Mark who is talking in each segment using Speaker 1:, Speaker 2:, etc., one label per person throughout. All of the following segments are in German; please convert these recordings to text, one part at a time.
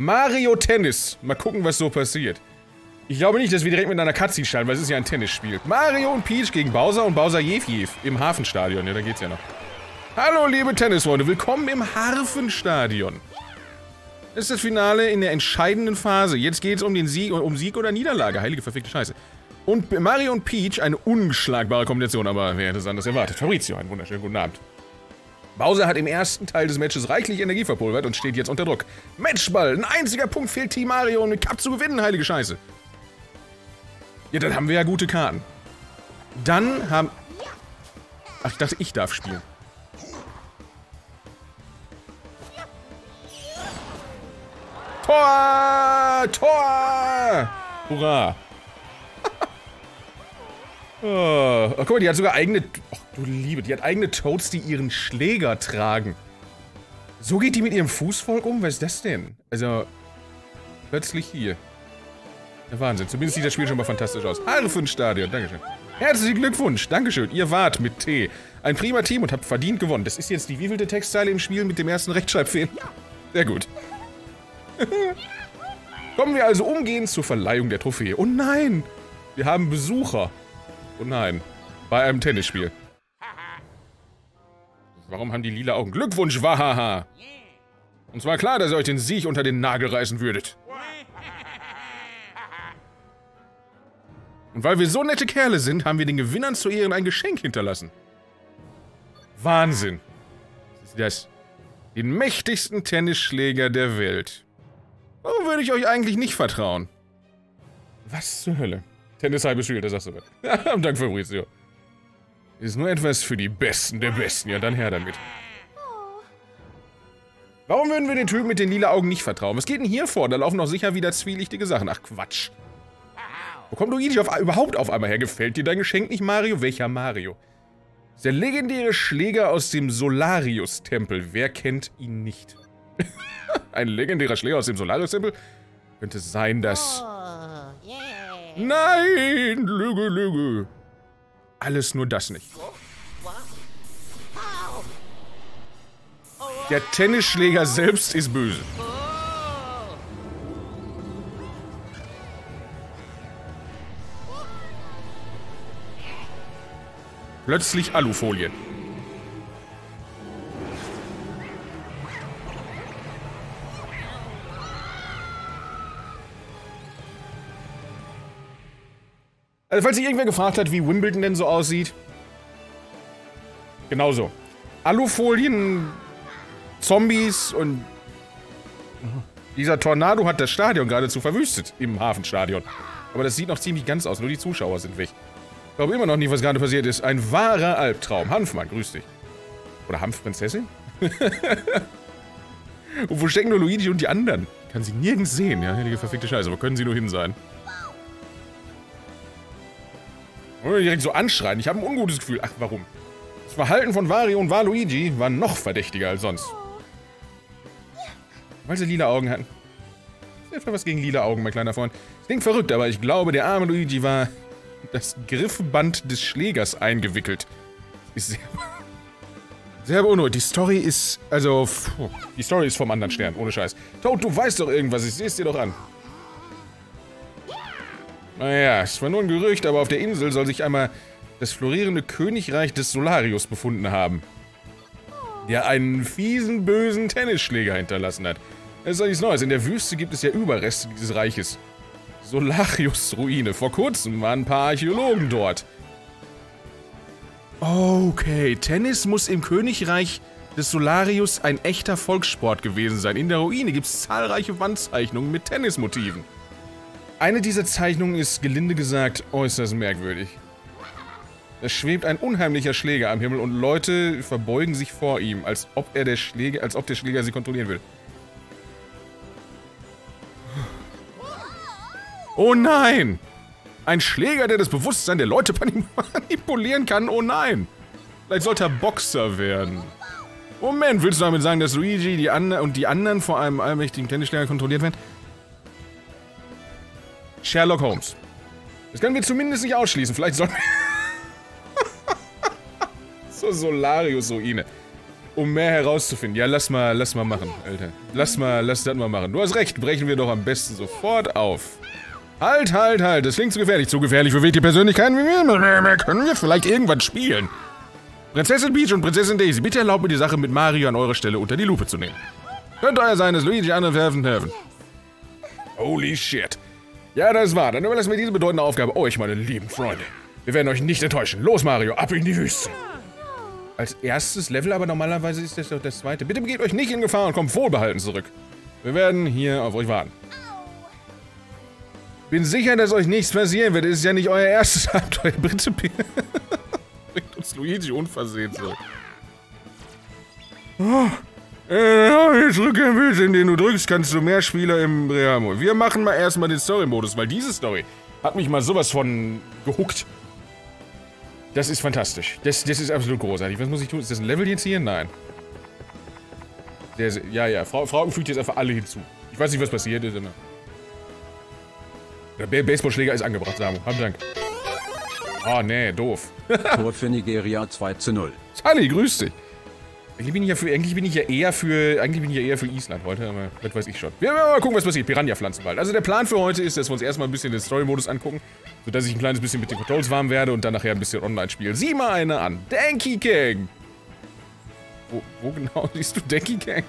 Speaker 1: Mario Tennis. Mal gucken, was so passiert. Ich glaube nicht, dass wir direkt mit einer Cutscene starten, weil es ist ja ein Tennisspiel. Mario und Peach gegen Bowser und Bowser Jefjev im Hafenstadion. Ja, da geht's ja noch. Hallo, liebe Tennisfreunde. Willkommen im Hafenstadion. Das ist das Finale in der entscheidenden Phase. Jetzt geht es um Sieg, um Sieg oder Niederlage. Heilige verfickte Scheiße. Und Mario und Peach, eine unschlagbare Kombination, aber wer hätte es anders erwartet? Fabrizio, einen wunderschönen guten Abend. Bowser hat im ersten Teil des Matches reichlich Energie verpulvert und steht jetzt unter Druck. Matchball, ein einziger Punkt fehlt Team Mario, um den Cup zu gewinnen, heilige Scheiße. Ja, dann haben wir ja gute Karten. Dann haben... Ach, ich dachte, ich darf spielen. Tor! Tor! Hurra! oh, guck mal, die hat sogar eigene... Ach, du Liebe, die hat eigene Toads, die ihren Schläger tragen. So geht die mit ihrem Fußvolk um? Was ist das denn? Also, plötzlich hier. Der Wahnsinn. Zumindest sieht das Spiel schon mal fantastisch aus. Stadion, Dankeschön. Herzlichen Glückwunsch, Dankeschön. Ihr wart mit T. Ein prima Team und habt verdient gewonnen. Das ist jetzt die wievielte Textzeile im Spiel mit dem ersten Rechtschreibfehler? Sehr gut. Kommen wir also umgehend zur Verleihung der Trophäe. Oh nein! Wir haben Besucher. Oh nein. Bei einem Tennisspiel. Warum haben die lila Augen? Glückwunsch, Wahaha! Und zwar klar, dass ihr euch den Sieg unter den Nagel reißen würdet. Und weil wir so nette Kerle sind, haben wir den Gewinnern zu Ehren ein Geschenk hinterlassen. Wahnsinn. Das den mächtigsten Tennisschläger der Welt. Warum würde ich euch eigentlich nicht vertrauen? Was zur Hölle? Tennis halbes Spiel, das sagst du. Dank Fabrizio. Ist nur etwas für die Besten der Besten. Ja, dann her damit. Warum würden wir den Typen mit den lila Augen nicht vertrauen? Was geht denn hier vor? Da laufen doch sicher wieder zwielichtige Sachen. Ach, Quatsch. Wo kommt Luigi auf, überhaupt auf einmal her? Gefällt dir dein Geschenk nicht, Mario? Welcher Mario? Der legendäre Schläger aus dem Solarius-Tempel. Wer kennt ihn nicht? Ein legendärer Schläger aus dem Solarius-Tempel? Könnte sein, dass... Oh, Nein! Lüge, Lüge. Alles nur das nicht. Der Tennisschläger selbst ist böse. Plötzlich Alufolien. Also falls sich irgendwer gefragt hat, wie Wimbledon denn so aussieht. Genauso. Alufolien, Zombies und... Dieser Tornado hat das Stadion geradezu verwüstet im Hafenstadion. Aber das sieht noch ziemlich ganz aus, nur die Zuschauer sind weg glaube immer noch nicht, was gerade passiert ist. Ein wahrer Albtraum. Hanfmann, grüß dich. Oder Hanfprinzessin? und wo stecken nur Luigi und die anderen? Kann sie nirgends sehen, ja? Heilige verfickte Scheiße. Wo können sie nur hin sein? Oder direkt so anschreien. Ich habe ein ungutes Gefühl. Ach, warum? Das Verhalten von Wario und Waluigi war noch verdächtiger als sonst. Weil sie lila Augen hatten. Hilft was gegen lila Augen, mein kleiner Freund. Das klingt verrückt, aber ich glaube, der arme Luigi war das Griffband des Schlägers eingewickelt. Ist sehr, sehr beunruhigend. Die Story ist, also, pfuh, die Story ist vom anderen Stern, ohne Scheiß. Toad, du weißt doch irgendwas, ich seh's dir doch an. Naja, es war nur ein Gerücht, aber auf der Insel soll sich einmal das florierende Königreich des Solarius befunden haben. Der einen fiesen, bösen Tennisschläger hinterlassen hat. Das ist doch nichts Neues. In der Wüste gibt es ja Überreste dieses Reiches. Solarius-Ruine. Vor kurzem waren ein paar Archäologen dort. Okay, Tennis muss im Königreich des Solarius ein echter Volkssport gewesen sein. In der Ruine gibt es zahlreiche Wandzeichnungen mit Tennismotiven. Eine dieser Zeichnungen ist, gelinde gesagt, äußerst merkwürdig. Es schwebt ein unheimlicher Schläger am Himmel und Leute verbeugen sich vor ihm, als ob er der Schläger, als ob der Schläger sie kontrollieren will. Oh nein! Ein Schläger, der das Bewusstsein der Leute manipulieren kann? Oh nein! Vielleicht sollte er Boxer werden. Moment, willst du damit sagen, dass Luigi die und die anderen vor einem allmächtigen Tennisschläger kontrolliert werden? Sherlock Holmes. Das können wir zumindest nicht ausschließen. Vielleicht sollten wir... so Solarius-Ruine. um mehr herauszufinden. Ja, lass mal, lass mal machen, Alter. Lass mal, lass das mal machen. Du hast recht, brechen wir doch am besten sofort auf. Halt, halt, halt, das klingt zu gefährlich. Zu gefährlich für wichtige Persönlichkeiten wie wir. Können wir vielleicht irgendwann spielen? Prinzessin Peach und Prinzessin Daisy, bitte erlaubt mir die Sache mit Mario an eurer Stelle unter die Lupe zu nehmen. Könnte euer sein, dass Luigi andere helfen helfen. Holy shit. Ja, das war. Dann überlassen wir diese bedeutende Aufgabe euch, meine lieben Freunde. Wir werden euch nicht enttäuschen. Los, Mario, ab in die Wüste. Als erstes Level, aber normalerweise ist das doch das zweite. Bitte begebt euch nicht in Gefahr und kommt wohlbehalten zurück. Wir werden hier auf euch warten. Bin sicher, dass euch nichts passieren wird. Es ist ja nicht euer erstes Abenteuer. Bitte bringt uns Luigi unversehrt zurück. Oh. Äh, drücke willst, in den du drückst, kannst du mehr Spieler im Real Wir machen mal erstmal den Story-Modus, weil diese Story hat mich mal sowas von gehuckt. Das ist fantastisch. Das, das ist absolut großartig. Was muss ich tun? Ist das ein Level jetzt hier? Nein. Der, ja, ja. Frau, Frauen fügt jetzt einfach alle hinzu. Ich weiß nicht, was passiert ist. Immer. Der Baseballschläger ist angebracht, Samu. Hab Dank. Oh, nee, doof.
Speaker 2: Tor für Nigeria 2 zu 0.
Speaker 1: Sally, grüß dich. Eigentlich bin ich ja für, eigentlich bin ich ja eher für, eigentlich bin ich ja eher für Island heute, aber das weiß ich schon. Wir werden mal gucken, was passiert. Piranha-Pflanzenwald. Also der Plan für heute ist, dass wir uns erstmal ein bisschen den Story-Modus angucken, sodass ich ein kleines bisschen mit den Controls warm werde und dann nachher ein bisschen online spiele. Sieh mal eine an. Danky King. Wo, wo genau siehst du Danky King?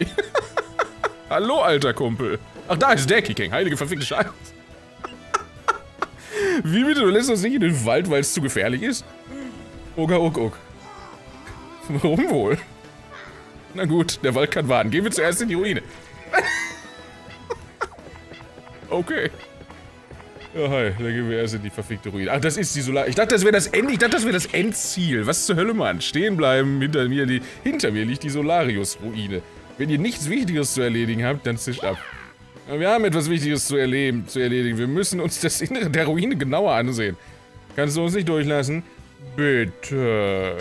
Speaker 1: Hallo, alter Kumpel. Ach, da ist Danky King. Heilige verfickte Scheiße. Wie bitte? Du lässt uns nicht in den Wald, weil es zu gefährlich ist? Oga, ok, ok. Warum wohl? Na gut, der Wald kann warten. Gehen wir zuerst in die Ruine. okay. Ja, hi, dann gehen wir erst in die verfickte Ruine. Ach, das ist die Solar... Ich dachte, das wäre das End... Ich dachte, das wäre das Endziel. Was zur Hölle, Mann? Stehen bleiben, hinter mir, die... hinter mir liegt die Solarius-Ruine. Wenn ihr nichts Wichtiges zu erledigen habt, dann zischt ab. Wir haben etwas Wichtiges zu, erleben, zu erledigen. Wir müssen uns das Innere der Ruine genauer ansehen. Kannst du uns nicht durchlassen? Bitte.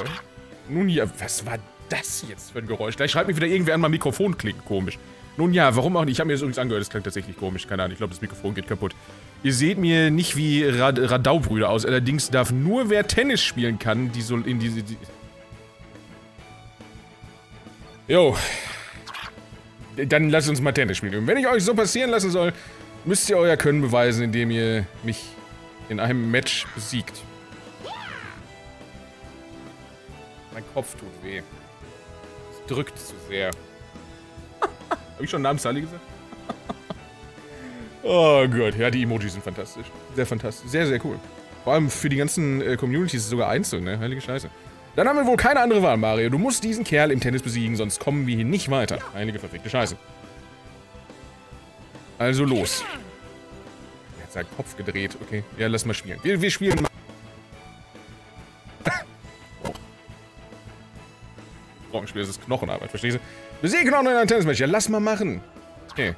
Speaker 1: Nun ja, was war das jetzt für ein Geräusch? Gleich schreibt mich wieder irgendwer an, mein Mikrofon klingt komisch. Nun ja, warum auch nicht? Ich habe mir das übrigens angehört, das klingt tatsächlich komisch. Keine Ahnung, ich glaube, das Mikrofon geht kaputt. Ihr seht mir nicht wie Rad Radau-Brüder aus. Allerdings darf nur wer Tennis spielen kann, die so in diese... Die Jo. Dann lasst uns mal Tennis spielen. Und wenn ich euch so passieren lassen soll, müsst ihr euer Können beweisen, indem ihr mich in einem Match besiegt. Mein Kopf tut weh. Es drückt zu sehr. Habe ich schon Namen Sally gesagt? oh Gott, ja, die Emojis sind fantastisch. Sehr fantastisch. Sehr, sehr cool. Vor allem für die ganzen äh, Communities sogar einzeln, ne? Heilige Scheiße. Dann haben wir wohl keine andere Wahl, Mario. Du musst diesen Kerl im Tennis besiegen, sonst kommen wir hier nicht weiter. Heilige verfickte Scheiße. Also los. Er hat seinen Kopf gedreht. Okay, ja, lass mal spielen. Wir, wir spielen Trockenspiel, das ist Knochenarbeit, verstehst du? Besiege Knochen in einem Tennismatch. Ja, lass mal machen. Okay.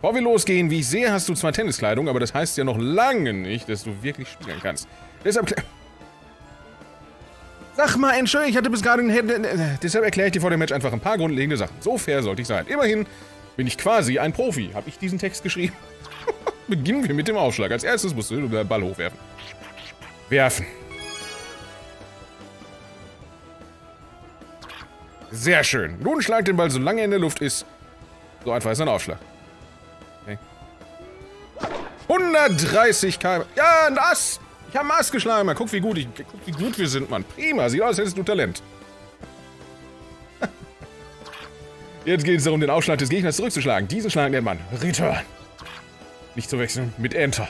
Speaker 1: Bevor wir losgehen, wie ich sehe, hast du zwar Tenniskleidung, aber das heißt ja noch lange nicht, dass du wirklich spielen kannst. Deshalb... Sag mal, Entschuldigung, ich hatte bis gerade... Deshalb erkläre ich dir vor dem Match einfach ein paar grundlegende Sachen. So fair sollte ich sein. Immerhin bin ich quasi ein Profi. Habe ich diesen Text geschrieben? Beginnen wir mit dem Aufschlag. Als erstes musst du den Ball hochwerfen. Werfen. Sehr schön. Nun schlag den Ball, solange er in der Luft ist. So einfach ist ein Aufschlag. Okay. 130 km. Ja, ein Ass. Ich habe Ass geschlagen. Mal guck, wie gut, ich, guck, wie gut wir sind, Mann. Prima. Sieht aus, als hättest du Talent. Jetzt geht es darum, den Aufschlag des Gegners zurückzuschlagen. Diesen Schlag nennt man Return. Nicht zu wechseln mit Enter.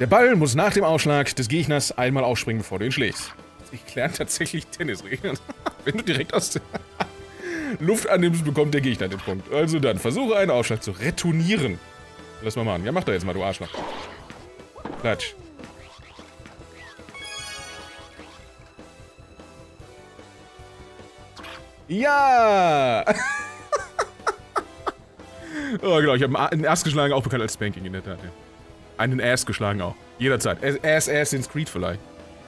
Speaker 1: Der Ball muss nach dem Ausschlag des Gegners einmal aufspringen, bevor du ihn schlägst. Ich lerne tatsächlich Tennisregeln. Wenn du direkt aus der Luft annimmst, bekommt der Gegner den Punkt. Also dann, versuche einen Aufschlag zu retournieren. Lass mal machen. Ja, mach doch jetzt mal, du Arschloch. Klatsch. Ja! oh, genau, ich habe einen Ass geschlagen, auch bekannt als Spanking in der Tat. Ja. Einen Ass geschlagen auch. Jederzeit. Ass, Ass ins Creed vielleicht.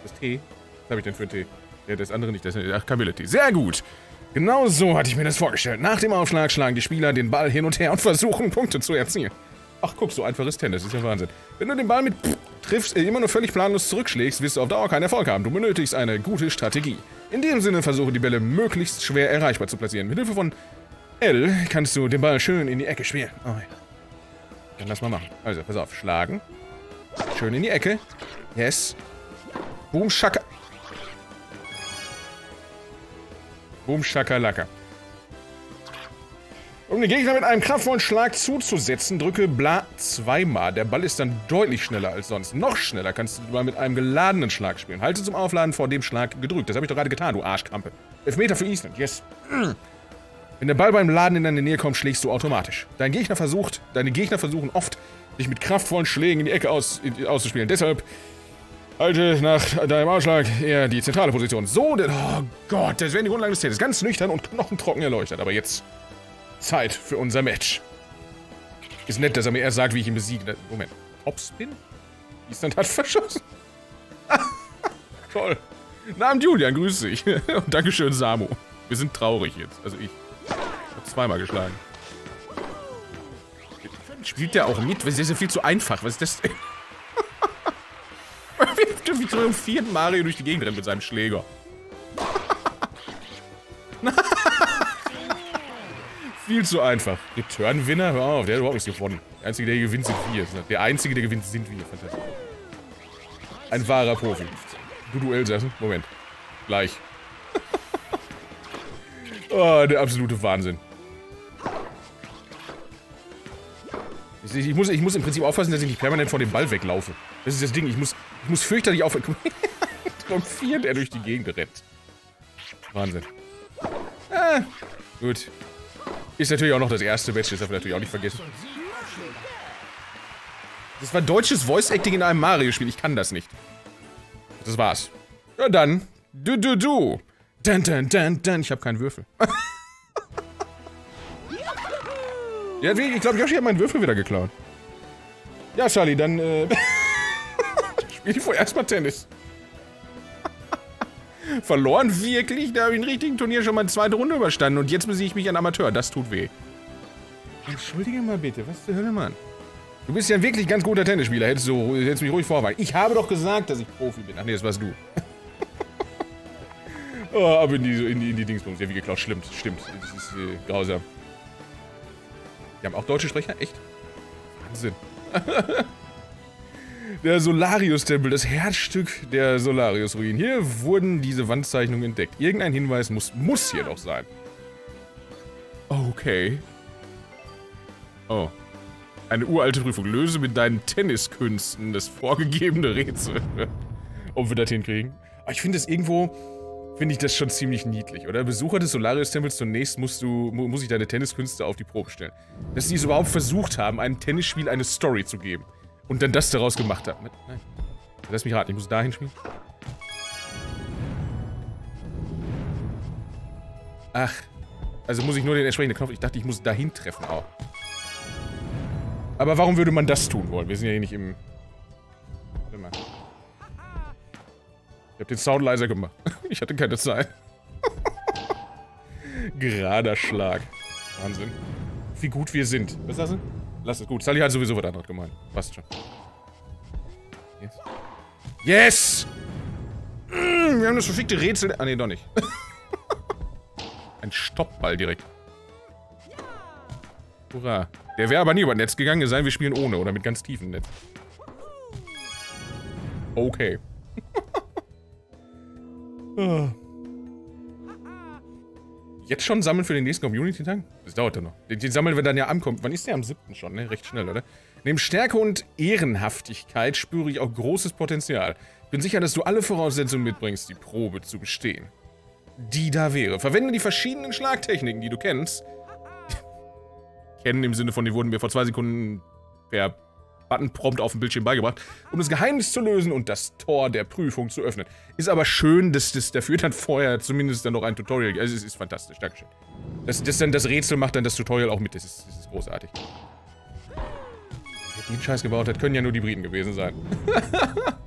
Speaker 1: Das T. Was habe ich denn für ein T? Ja, das andere nicht. Das ist ach, Camillity. Sehr gut. Genau so hatte ich mir das vorgestellt. Nach dem Aufschlag schlagen die Spieler den Ball hin und her und versuchen, Punkte zu erzielen. Ach, guck, so einfach ist Tennis. Ist ja Wahnsinn. Wenn du den Ball mit Pff triffst, äh, immer nur völlig planlos zurückschlägst, wirst du auf Dauer keinen Erfolg haben. Du benötigst eine gute Strategie. In dem Sinne versuche die Bälle möglichst schwer erreichbar zu platzieren. Mit Hilfe von L kannst du den Ball schön in die Ecke spielen. Oh, ja. Dann lass mal machen. Also, pass auf. Schlagen. Schön in die Ecke. Yes. Boom, Schaka. Boom, Schakalaka. Um den Gegner mit einem kraftvollen Schlag zuzusetzen, drücke Bla zweimal. Der Ball ist dann deutlich schneller als sonst. Noch schneller kannst du mal mit einem geladenen Schlag spielen. Halte zum Aufladen vor dem Schlag gedrückt. Das habe ich doch gerade getan, du Arschkrampe. Elfmeter für Island, yes. Wenn der Ball beim Laden in deine Nähe kommt, schlägst du automatisch. Dein Gegner versucht, deine Gegner versuchen oft, dich mit kraftvollen Schlägen in die Ecke aus, in, auszuspielen. Deshalb halte nach deinem Ausschlag eher die zentrale Position. So, denn, oh Gott, das wären die Grundlagen des Täters. Ganz nüchtern und knochentrocken erleuchtet. Aber jetzt Zeit für unser Match. Ist nett, dass er mir erst sagt, wie ich ihn besiege. Moment. Topspin? Island hat verschossen. Toll. Namen Julian, grüß dich. Und Dankeschön, Samu. Wir sind traurig jetzt. Also ich. Ich hab zweimal geschlagen. Spielt der auch mit? Das ist ja viel zu einfach. Was ist das denn? Wie triumphiert Mario durch die Gegend rennt mit seinem Schläger. Viel zu einfach. Return-Winner? Hör auf, der hat überhaupt nichts gewonnen. Der Einzige, der gewinnt, sind wir. Der Einzige, der gewinnt, sind wir. Fantastisch. Ein wahrer Profi. Du Duellsassen? Moment. Gleich. oh, der absolute Wahnsinn. Ich, ich, muss, ich muss im Prinzip aufpassen, dass ich nicht permanent vor dem Ball weglaufe. Das ist das Ding. Ich muss, ich muss fürchterlich aufpassen. Triumphierend er durch die Gegend rennt. Wahnsinn. Ah, gut. Ist natürlich auch noch das erste Match, das darf man natürlich auch nicht vergessen. Das war deutsches Voice-Acting in einem Mario-Spiel. Ich kann das nicht. Das war's. Ja, dann. Du, du, du. Dun, dun, dun, dun. Ich habe keinen Würfel. ja, ich glaube, Yoshi hat meinen Würfel wieder geklaut. Ja, Charlie, dann äh, spiel ich vorerst mal Tennis. Verloren wirklich? Da habe ich ein richtigen Turnier schon mal eine zweite Runde überstanden und jetzt besiege ich mich ein Amateur. Das tut weh. Entschuldige mal bitte, was zur Hölle, Mann? Du bist ja ein wirklich ganz guter Tennisspieler. Hättest du hättest mich ruhig vorwarnen. Ich habe doch gesagt, dass ich Profi bin. Ach nee, das warst du. oh, aber in die, in die, in die Dingsbums. Ja, wie geklaut. Stimmt, stimmt. Das ist äh, grausam. Die haben auch deutsche Sprecher? Echt? Wahnsinn. Der Solarius-Tempel, das Herzstück der Solarius-Ruinen. Hier wurden diese Wandzeichnungen entdeckt. Irgendein Hinweis muss, muss hier doch sein. Okay. Oh. Eine uralte Prüfung. Löse mit deinen Tenniskünsten das vorgegebene Rätsel. Ob wir das hinkriegen. Aber ich finde das irgendwo, finde ich das schon ziemlich niedlich, oder? Besucher des Solarius-Tempels zunächst musst du, muss ich deine Tenniskünste auf die Probe stellen. Dass sie es überhaupt versucht haben, einem Tennisspiel eine Story zu geben. Und dann das daraus gemacht haben. Nein. Lass mich raten, ich muss dahin spielen. Ach. Also muss ich nur den entsprechenden Knopf. Ich dachte, ich muss dahin treffen auch. Aber warum würde man das tun wollen? Wir sind ja hier nicht im... Ich hab den Sound leiser gemacht. Ich hatte keine Zeit. Gerader Schlag. Wahnsinn. Wie gut wir sind. Was sagst du? Lass es gut. Sally hat sowieso was anderes gemeint. Passt schon. Yes! Yes! Mm, wir haben das verfickte Rätsel... Ah, nee, doch nicht. Ein Stoppball direkt. Hurra. Der wäre aber nie über Netz gegangen, es sei wir spielen ohne oder mit ganz tiefem Netz. Okay. Ah. Jetzt schon sammeln für den nächsten Community-Tag? Das dauert ja noch. Den, den, sammeln wir dann ja ankommen. Wann ist der am 7. schon, ne? Recht schnell, oder? Neben Stärke und Ehrenhaftigkeit spüre ich auch großes Potenzial. Bin sicher, dass du alle Voraussetzungen mitbringst, die Probe zu bestehen. Die da wäre. Verwende die verschiedenen Schlagtechniken, die du kennst. Kennen im Sinne von, die wurden mir vor zwei Sekunden per Button prompt auf dem Bildschirm beigebracht, um das Geheimnis zu lösen und das Tor der Prüfung zu öffnen. Ist aber schön, dass das dafür dann vorher zumindest dann noch ein Tutorial Also es ist fantastisch, Dankeschön. Das, das, dann, das Rätsel macht dann das Tutorial auch mit, das ist, das ist großartig. Wer den Scheiß gebaut hat, können ja nur die Briten gewesen sein.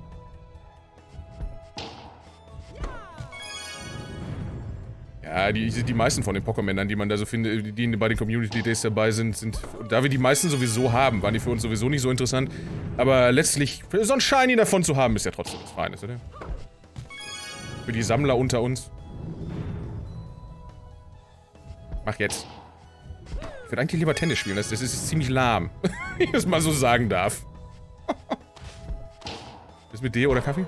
Speaker 1: Ja, die, die meisten von den Pokémonern, die man da so findet, die bei den Community Days dabei sind, sind, da wir die meisten sowieso haben, waren die für uns sowieso nicht so interessant. Aber letztlich, so ein Shiny davon zu haben, ist ja trotzdem was Feines, oder? Für die Sammler unter uns. Mach jetzt. Ich würde eigentlich lieber Tennis spielen, das, das ist ziemlich lahm. Wenn ich das mal so sagen darf. Ist mit D oder Kaffee?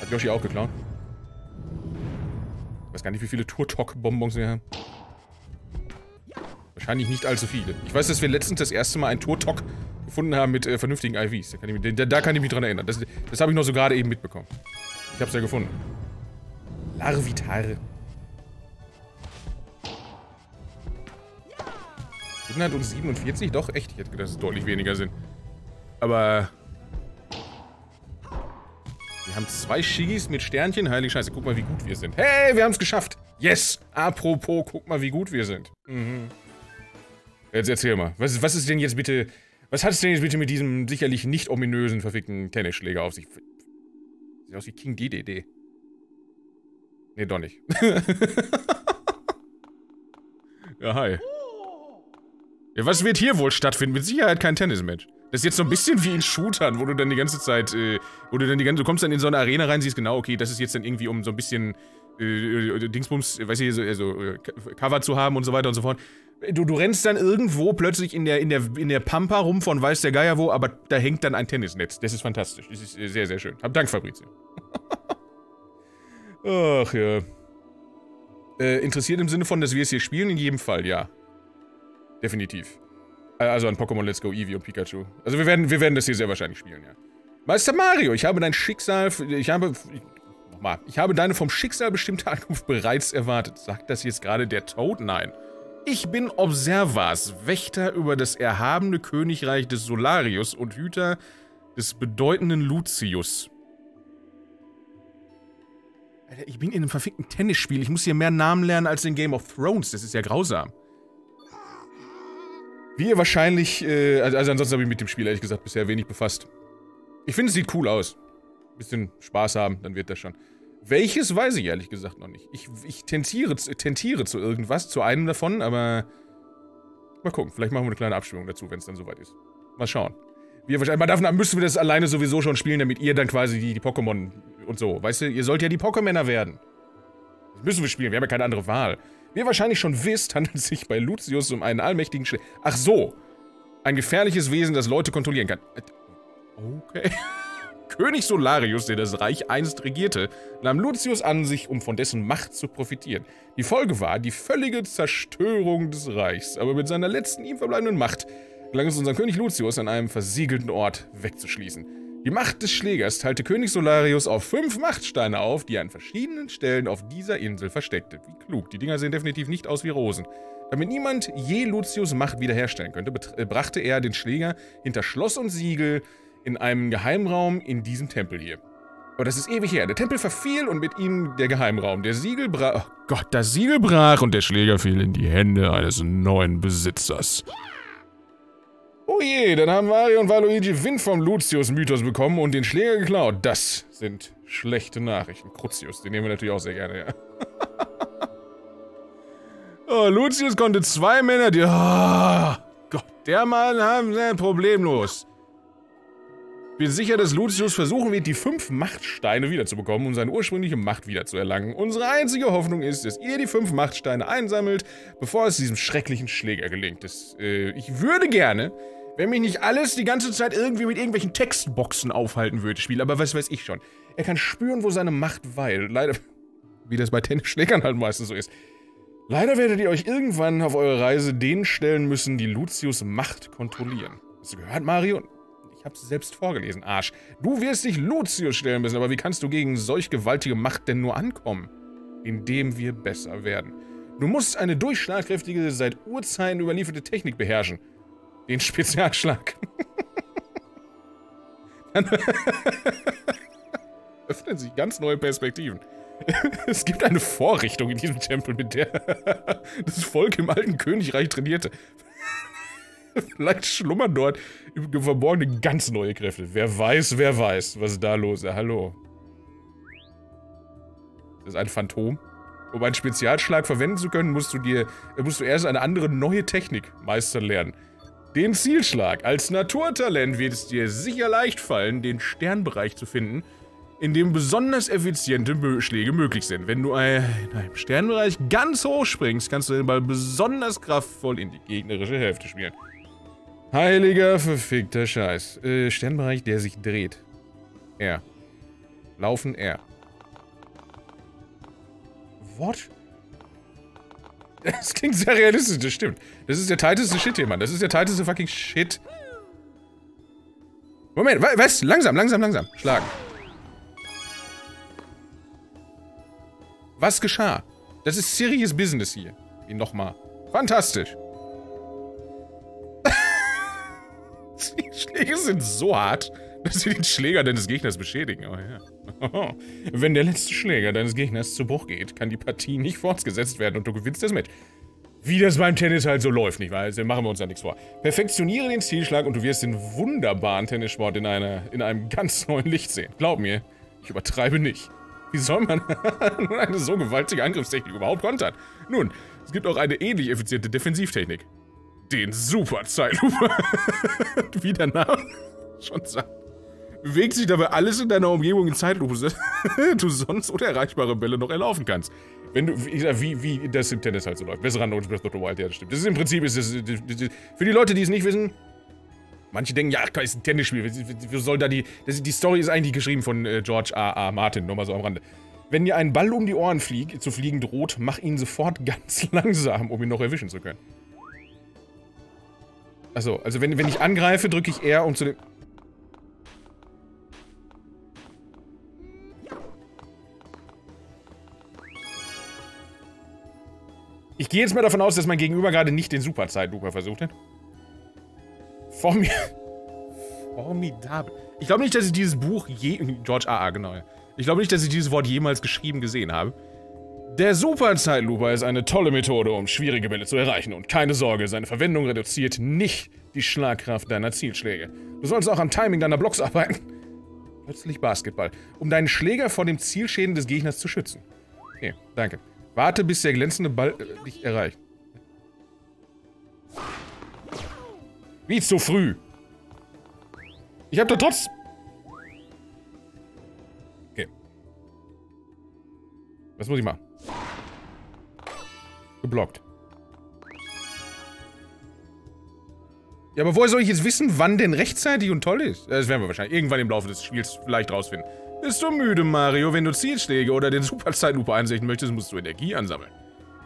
Speaker 1: Hat Yoshi auch geklaut. Ich weiß gar nicht, wie viele Turtok-Bonbons wir haben. Wahrscheinlich nicht allzu viele. Ich weiß, dass wir letztens das erste Mal ein Turtok gefunden haben mit äh, vernünftigen IVs. Da kann, mich, da, da kann, ich mich dran erinnern. Das, das habe ich noch so gerade eben mitbekommen. Ich habe es ja gefunden. Larvitar. 147? Doch, echt. Ich hätte gedacht, dass es deutlich weniger sind. Aber... Wir haben zwei Shigis mit Sternchen. Heilige Scheiße, guck mal, wie gut wir sind. Hey, wir haben es geschafft. Yes. Apropos, guck mal, wie gut wir sind. Mhm. Jetzt erzähl mal. Was, was ist denn jetzt bitte... Was hat es denn jetzt bitte mit diesem sicherlich nicht ominösen, verfickten Tennisschläger auf sich? Sieht aus wie King DDD. Nee, doch nicht. ja, hi. Ja, was wird hier wohl stattfinden? Mit Sicherheit kein Tennismatch. Das ist jetzt so ein bisschen wie in Shootern, wo du dann die ganze Zeit, äh, wo du dann die ganze, du kommst dann in so eine Arena rein, siehst genau, okay, das ist jetzt dann irgendwie um so ein bisschen, äh, äh Dingsbums, weiß ich, so, also, äh, Cover zu haben und so weiter und so fort. Du, du rennst dann irgendwo plötzlich in der, in, der, in der Pampa rum von weiß der Geier wo, aber da hängt dann ein Tennisnetz. Das ist fantastisch. Das ist sehr, sehr schön. Hab Dank, Fabrizio. Ach ja. Äh, interessiert im Sinne von, dass wir es hier spielen? In jedem Fall, ja. Definitiv. Also an Pokémon Let's Go Eevee und Pikachu. Also wir werden, wir werden das hier sehr wahrscheinlich spielen, ja. Meister Mario, ich habe dein Schicksal, ich habe, nochmal, ich habe deine vom Schicksal bestimmte Ankunft bereits erwartet. Sagt das jetzt gerade der Toad? Nein. Ich bin Observas, Wächter über das erhabene Königreich des Solarius und Hüter des bedeutenden Lucius. Alter, ich bin in einem verfickten Tennisspiel. Ich muss hier mehr Namen lernen als in Game of Thrones. Das ist ja grausam. Wie ihr wahrscheinlich, äh, also, also ansonsten habe ich mit dem Spiel ehrlich gesagt bisher wenig befasst. Ich finde, es sieht cool aus. Bisschen Spaß haben, dann wird das schon. Welches weiß ich ehrlich gesagt noch nicht. Ich, ich tentiere, tentiere zu irgendwas, zu einem davon, aber... Mal gucken, vielleicht machen wir eine kleine Abstimmung dazu, wenn es dann soweit ist. Mal schauen. Wir wahrscheinlich, mal davon ab, müssen wir das alleine sowieso schon spielen, damit ihr dann quasi die, die Pokémon und so. Weißt du, ihr sollt ja die Pokémänner werden. Das müssen wir spielen, wir haben ja keine andere Wahl. Wie ihr wahrscheinlich schon wisst, handelt es sich bei Lucius um einen allmächtigen Schle Ach so. Ein gefährliches Wesen, das Leute kontrollieren kann. Okay. König Solarius, der das Reich einst regierte, nahm Lucius an sich, um von dessen Macht zu profitieren. Die Folge war die völlige Zerstörung des Reichs, aber mit seiner letzten ihm verbleibenden Macht gelang es unserem König Lucius an einem versiegelten Ort wegzuschließen. Die Macht des Schlägers teilte König Solarius auf fünf Machtsteine auf, die er an verschiedenen Stellen auf dieser Insel versteckte. Wie klug, die Dinger sehen definitiv nicht aus wie Rosen. Damit niemand je Lucius Macht wiederherstellen könnte, äh, brachte er den Schläger hinter Schloss und Siegel in einem Geheimraum in diesem Tempel hier. Aber das ist ewig her. Der Tempel verfiel und mit ihm der Geheimraum. Der Siegel brach... Oh Gott, das Siegel brach und der Schläger fiel in die Hände eines neuen Besitzers. Je, dann haben Mario und Waluigi Wind vom Lucius-Mythos bekommen und den Schläger geklaut. Das sind schlechte Nachrichten. Crucius, den nehmen wir natürlich auch sehr gerne, ja. oh, Lucius konnte zwei Männer, die... Oh, Gott, der Mann haben sie problemlos bin sicher, dass Lucius versuchen wird, die fünf Machtsteine wiederzubekommen und seine ursprüngliche Macht wiederzuerlangen. Unsere einzige Hoffnung ist, dass ihr die fünf Machtsteine einsammelt, bevor es diesem schrecklichen Schläger gelingt. Das, äh, ich würde gerne, wenn mich nicht alles die ganze Zeit irgendwie mit irgendwelchen Textboxen aufhalten würde, Spiel, aber was weiß ich schon. Er kann spüren, wo seine Macht weilt. Leider, wie das bei Tennisschlägern halt meistens so ist. Leider werdet ihr euch irgendwann auf eurer Reise denen stellen müssen, die Lucius Macht kontrollieren. Hast du gehört, Mario? Ich hab's selbst vorgelesen, Arsch. Du wirst dich Lucius stellen müssen, aber wie kannst du gegen solch gewaltige Macht denn nur ankommen? Indem wir besser werden. Du musst eine durchschlagkräftige, seit Urzeiten überlieferte Technik beherrschen. Den Spezialschlag. Dann öffnen sich ganz neue Perspektiven. Es gibt eine Vorrichtung in diesem Tempel, mit der das Volk im alten Königreich trainierte. Vielleicht schlummern dort im Verborgenen ganz neue Kräfte. Wer weiß, wer weiß, was ist da los? Ja, hallo. Das ist ein Phantom. Um einen Spezialschlag verwenden zu können, musst du dir, musst du erst eine andere neue Technik meistern lernen. Den Zielschlag. Als Naturtalent wird es dir sicher leicht fallen, den Sternbereich zu finden, in dem besonders effiziente Schläge möglich sind. Wenn du in einem Sternbereich ganz hoch springst, kannst du den Ball besonders kraftvoll in die gegnerische Hälfte spielen. Heiliger, verfickter Scheiß. Äh, Sternbereich, der sich dreht. R. Laufen R. What? Das klingt sehr realistisch, das stimmt. Das ist der tighteste Shit hier, Mann. Das ist der tighteste fucking Shit. Moment, was? Langsam, langsam, langsam. Schlagen. Was geschah? Das ist serious business hier. Wie nochmal. Fantastisch. Die Schläge sind so hart, dass sie den Schläger deines Gegners beschädigen. Oh ja. Wenn der letzte Schläger deines Gegners zu Bruch geht, kann die Partie nicht fortgesetzt werden und du gewinnst das Match. Wie das beim Tennis halt so läuft, nicht wahr? Also machen wir uns da nichts vor. Perfektioniere den Zielschlag und du wirst den wunderbaren Tennissport in, einer, in einem ganz neuen Licht sehen. Glaub mir, ich übertreibe nicht. Wie soll man nun eine so gewaltige Angriffstechnik überhaupt kontern? Nun, es gibt auch eine ähnlich effiziente Defensivtechnik. Den Super-Zeitlupe. Wie der Name schon sagt. Bewegt sich dabei alles in deiner Umgebung in Zeitlupe, du sonst unerreichbare Bälle noch erlaufen kannst. Wenn du, wie, wie das im Tennis halt so läuft. Besser Rand und Breath of the Wild, ja, das stimmt. Das ist im Prinzip, ist das, für die Leute, die es nicht wissen, manche denken, ja, ist ein Tennisspiel, wie soll da die, das, die Story ist eigentlich geschrieben von äh, George R. R. Martin, nur mal so am Rande. Wenn dir ein Ball um die Ohren fliegt, zu fliegen droht, mach ihn sofort ganz langsam, um ihn noch erwischen zu können. Achso, also wenn, wenn ich angreife, drücke ich R, um zu dem... Ich gehe jetzt mal davon aus, dass mein Gegenüber gerade nicht den Super-Zeitluper versucht hat. Formi Formidabel. Ich glaube nicht, dass ich dieses Buch je... George A.A., genau. Ich glaube nicht, dass ich dieses Wort jemals geschrieben gesehen habe. Der Super-Zeitluper ist eine tolle Methode, um schwierige Bälle zu erreichen. Und keine Sorge, seine Verwendung reduziert nicht die Schlagkraft deiner Zielschläge. Du sollst auch am Timing deiner Blocks arbeiten. Plötzlich Basketball. Um deinen Schläger vor dem Zielschäden des Gegners zu schützen. Okay, danke. Warte, bis der glänzende Ball äh, dich erreicht. Wie zu früh. Ich hab da trotz... Okay. Was muss ich machen? Geblockt. Ja, aber woher soll ich jetzt wissen, wann denn rechtzeitig und toll ist? Das werden wir wahrscheinlich irgendwann im Laufe des Spiels vielleicht rausfinden. Bist du müde, Mario? Wenn du Zielschläge oder den Superzeitlupe einsetzen möchtest, musst du Energie ansammeln.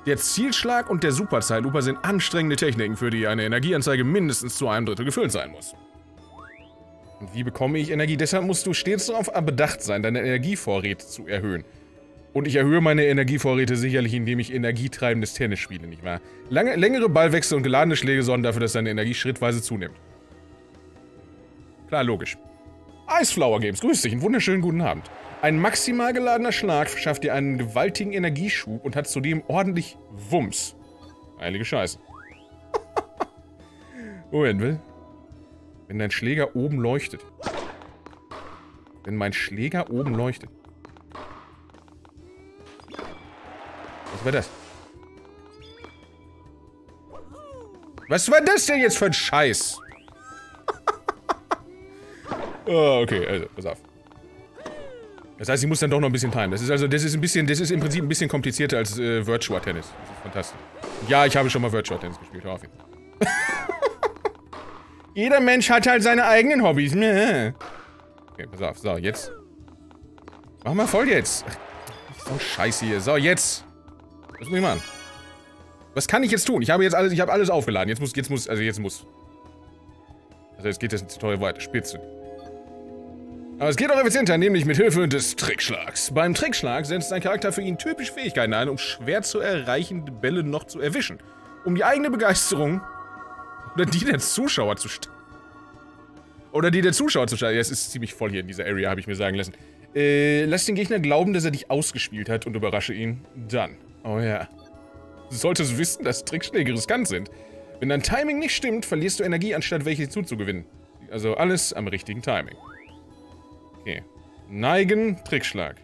Speaker 1: Der Zielschlag und der Superzeitluper sind anstrengende Techniken, für die eine Energieanzeige mindestens zu einem Drittel gefüllt sein muss. Und wie bekomme ich Energie? Deshalb musst du stets darauf bedacht sein, deine Energievorräte zu erhöhen. Und ich erhöhe meine Energievorräte sicherlich, indem ich energietreibendes Tennis spiele, nicht wahr? Lange, längere Ballwechsel und geladene Schläge sorgen dafür, dass deine Energie schrittweise zunimmt. Klar, logisch. Iceflower Games, grüß dich, einen wunderschönen guten Abend. Ein maximal geladener Schlag verschafft dir einen gewaltigen Energieschub und hat zudem ordentlich Wumms. Heilige Scheiße. Moment, will? Wenn dein Schläger oben leuchtet. Wenn mein Schläger oben leuchtet. Was war das? Was war das denn jetzt für ein Scheiß? Oh, okay, also, pass auf. Das heißt, ich muss dann doch noch ein bisschen timen. Das ist also, das ist ein bisschen, das ist im Prinzip ein bisschen komplizierter als äh, Virtua Tennis. Das ist fantastisch. Ja, ich habe schon mal Virtua Tennis gespielt, hör auf jetzt. Jeder Mensch hat halt seine eigenen Hobbys. Okay, pass auf. So, jetzt. Mach mal voll jetzt. So Scheiße hier. So, jetzt. Was muss ich machen? Was kann ich jetzt tun? Ich habe jetzt alles, ich habe alles aufgeladen. Jetzt muss, jetzt muss, also jetzt muss. Also jetzt geht das Tutorial weiter. Spitze. Aber es geht auch effizienter, nämlich mit Hilfe des Trickschlags. Beim Trickschlag setzt dein Charakter für ihn typische Fähigkeiten ein, um schwer zu erreichende Bälle noch zu erwischen. Um die eigene Begeisterung oder die der Zuschauer zu Oder die der Zuschauer zu Ja, es ist ziemlich voll hier in dieser Area, habe ich mir sagen lassen. Äh, lass den Gegner glauben, dass er dich ausgespielt hat und überrasche ihn dann. Oh ja. Du solltest wissen, dass Trickschläge riskant sind. Wenn dein Timing nicht stimmt, verlierst du Energie, anstatt welche zuzugewinnen. Also alles am richtigen Timing. Okay. Neigen, Trickschlag.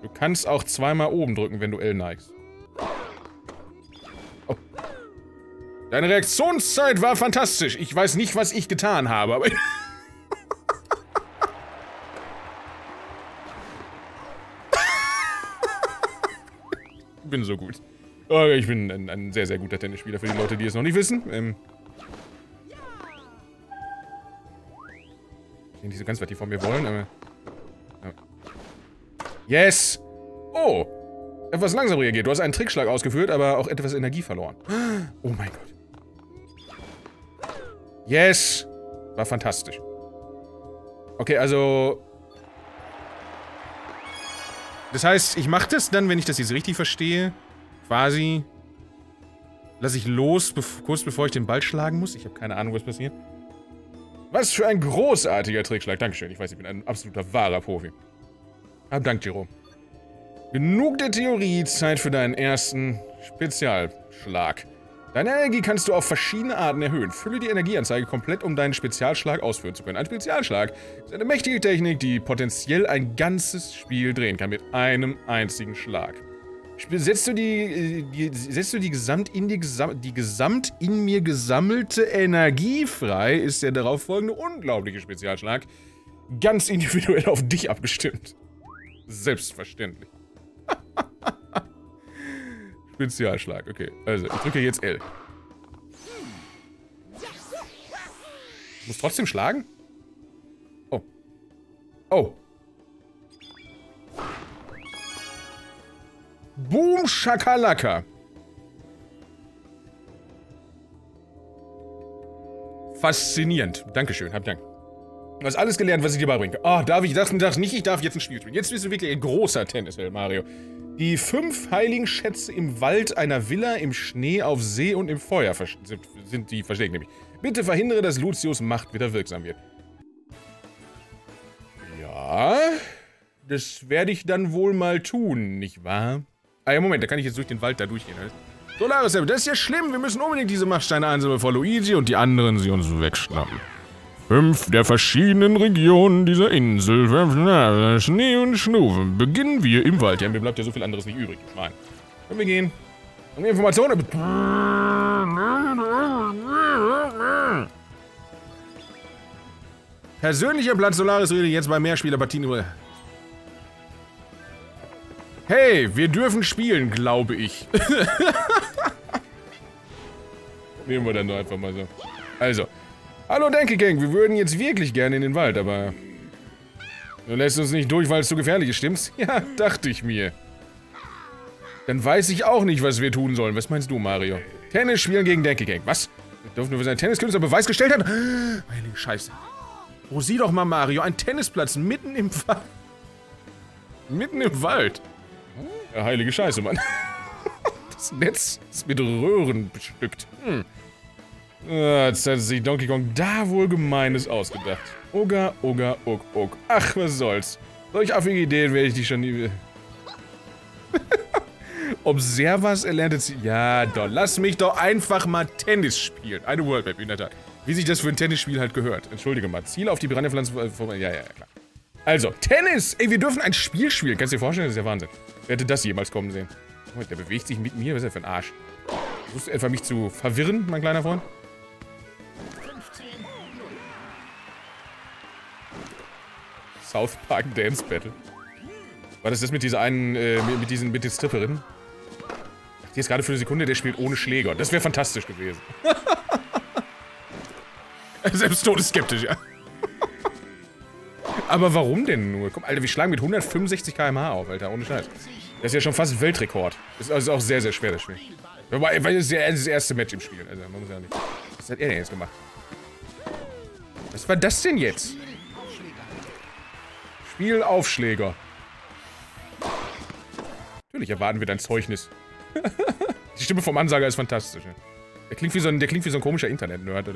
Speaker 1: Du kannst auch zweimal oben drücken, wenn du L neigst. Oh. Deine Reaktionszeit war fantastisch. Ich weiß nicht, was ich getan habe, aber... ich bin so gut. Oh, ich bin ein, ein sehr, sehr guter Tennisspieler für die Leute, die es noch nicht wissen. Ähm, denke nicht so ganz, was die von mir wollen, aber... Yes! Oh! Etwas langsam reagiert. Du hast einen Trickschlag ausgeführt, aber auch etwas Energie verloren. Oh mein Gott. Yes! War fantastisch. Okay, also... Das heißt, ich mache das dann, wenn ich das jetzt richtig verstehe, quasi... Lasse ich los, bev kurz bevor ich den Ball schlagen muss. Ich habe keine Ahnung, was passiert. Was für ein großartiger Trickschlag. Dankeschön. Ich weiß, ich bin ein absoluter wahrer Profi. Ah, Dank, Jerome. Genug der Theorie, Zeit für deinen ersten Spezialschlag. Deine Energie kannst du auf verschiedene Arten erhöhen. Fülle die Energieanzeige komplett, um deinen Spezialschlag ausführen zu können. Ein Spezialschlag ist eine mächtige Technik, die potenziell ein ganzes Spiel drehen kann mit einem einzigen Schlag. Setzt du die, äh, die, setzt du die gesamt in die, die gesamt in mir gesammelte Energie frei, ist der darauf folgende unglaubliche Spezialschlag ganz individuell auf dich abgestimmt. Selbstverständlich. Spezialschlag, okay. Also, ich drücke jetzt L. Ich muss trotzdem schlagen? Oh. Oh. Boom Shakalaka. Faszinierend. Dankeschön, hab Dank. Du hast alles gelernt, was ich dir beibringe. Oh, darf ich das und das nicht? Ich darf jetzt ein Spiel spielen. Jetzt bist du wirklich ein großer Tenniswelt, Mario. Die fünf heiligen Schätze im Wald einer Villa, im Schnee, auf See und im Feuer sind, sind die versteckt, nämlich. Bitte verhindere, dass Lucius Macht wieder wirksam wird. Ja, das werde ich dann wohl mal tun, nicht wahr? Ah ja, Moment, da kann ich jetzt durch den Wald da durchgehen. Solaris, das ist ja schlimm. Wir müssen unbedingt diese Machtsteine einsammeln, bevor Luigi und die anderen sie uns wegschnappen. Fünf der verschiedenen Regionen dieser Insel, Schnee und Schnufe. Beginnen wir im Wald. Ja, mir bleibt ja so viel anderes nicht übrig. Nein. Können wir gehen? Haben wir Informationen? Persönlicher Platz Solaris rede jetzt bei Mehrspielerpartien über... Hey, wir dürfen spielen, glaube ich. Nehmen wir dann doch einfach mal so. Also. Hallo Denke Gang, wir würden jetzt wirklich gerne in den Wald, aber... Du lässt uns nicht durch, weil es zu gefährlich ist, stimmt's? Ja, dachte ich mir. Dann weiß ich auch nicht, was wir tun sollen. Was meinst du, Mario? Tennis spielen gegen Denke Gang. Was? Wir dürfen nur für seinen Tenniskünstler Beweis gestellt haben? Heilige Scheiße. Oh, sieh doch mal, Mario. Ein Tennisplatz mitten im Wald. Mitten im Wald. Ja, heilige Scheiße, Mann. Das Netz ist mit Röhren bestückt. Hm. Jetzt hat sich Donkey Kong da wohl Gemeines ausgedacht. Oga, Oga, Ug, Ug. Ach, was soll's. Solch affige Ideen werde ich dich schon nie... Observers erlernte sie... Ja, doch, lass mich doch einfach mal Tennis spielen. Eine World Map, in der Tat. Wie sich das für ein Tennisspiel halt gehört. Entschuldige mal. Ziel auf die Piranha-Pflanzen... Ja, ja, ja, klar. Also, Tennis! Ey, wir dürfen ein Spiel spielen. Kannst du dir vorstellen? Das ist ja Wahnsinn. Wer hätte das jemals kommen sehen? Oh, der bewegt sich mit mir. Was ist der für ein Arsch? Versuchst du etwa mich zu verwirren, mein kleiner Freund? South Park Dance Battle. War das das mit dieser einen, äh, mit, diesen, mit den Stripperinnen? Die ist gerade für eine Sekunde, der spielt ohne Schläger. Das wäre fantastisch gewesen. Selbst todesskeptisch, ja. Aber warum denn nur? Komm, Alter, wir schlagen mit 165 km/h auf, Alter, ohne Scheiß. Das ist ja schon fast Weltrekord. Das ist also auch sehr, sehr schwer, das Spiel. Weil, es ist das erste Match im Spiel. Also, man muss ja nicht. Was hat er denn jetzt gemacht? Was war das denn jetzt? Spielaufschläger. Natürlich erwarten wir dein Zeugnis. Die Stimme vom Ansager ist fantastisch. Der klingt wie so ein, der klingt wie so ein komischer Internet-Nerd. Die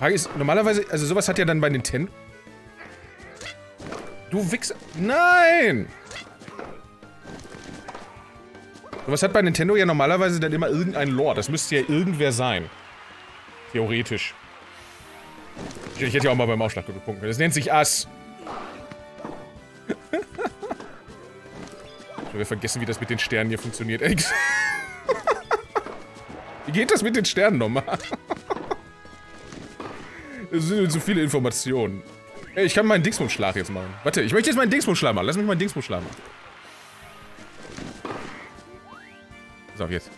Speaker 1: Frage ist, normalerweise, also sowas hat ja dann bei Nintendo... Du Wichser... Nein! Sowas hat bei Nintendo ja normalerweise dann immer irgendein Lore. Das müsste ja irgendwer sein. Theoretisch. Ich hätte ja auch mal beim Aufschlag geguckt. Das nennt sich Ass. ich habe vergessen, wie das mit den Sternen hier funktioniert. wie geht das mit den Sternen nochmal? Das sind so viele Informationen. Ich kann meinen Dingsmundschlag jetzt machen. Warte, ich möchte jetzt meinen Dingsmundschlag machen. Lass mich meinen Dingsmundschlag machen. So, jetzt.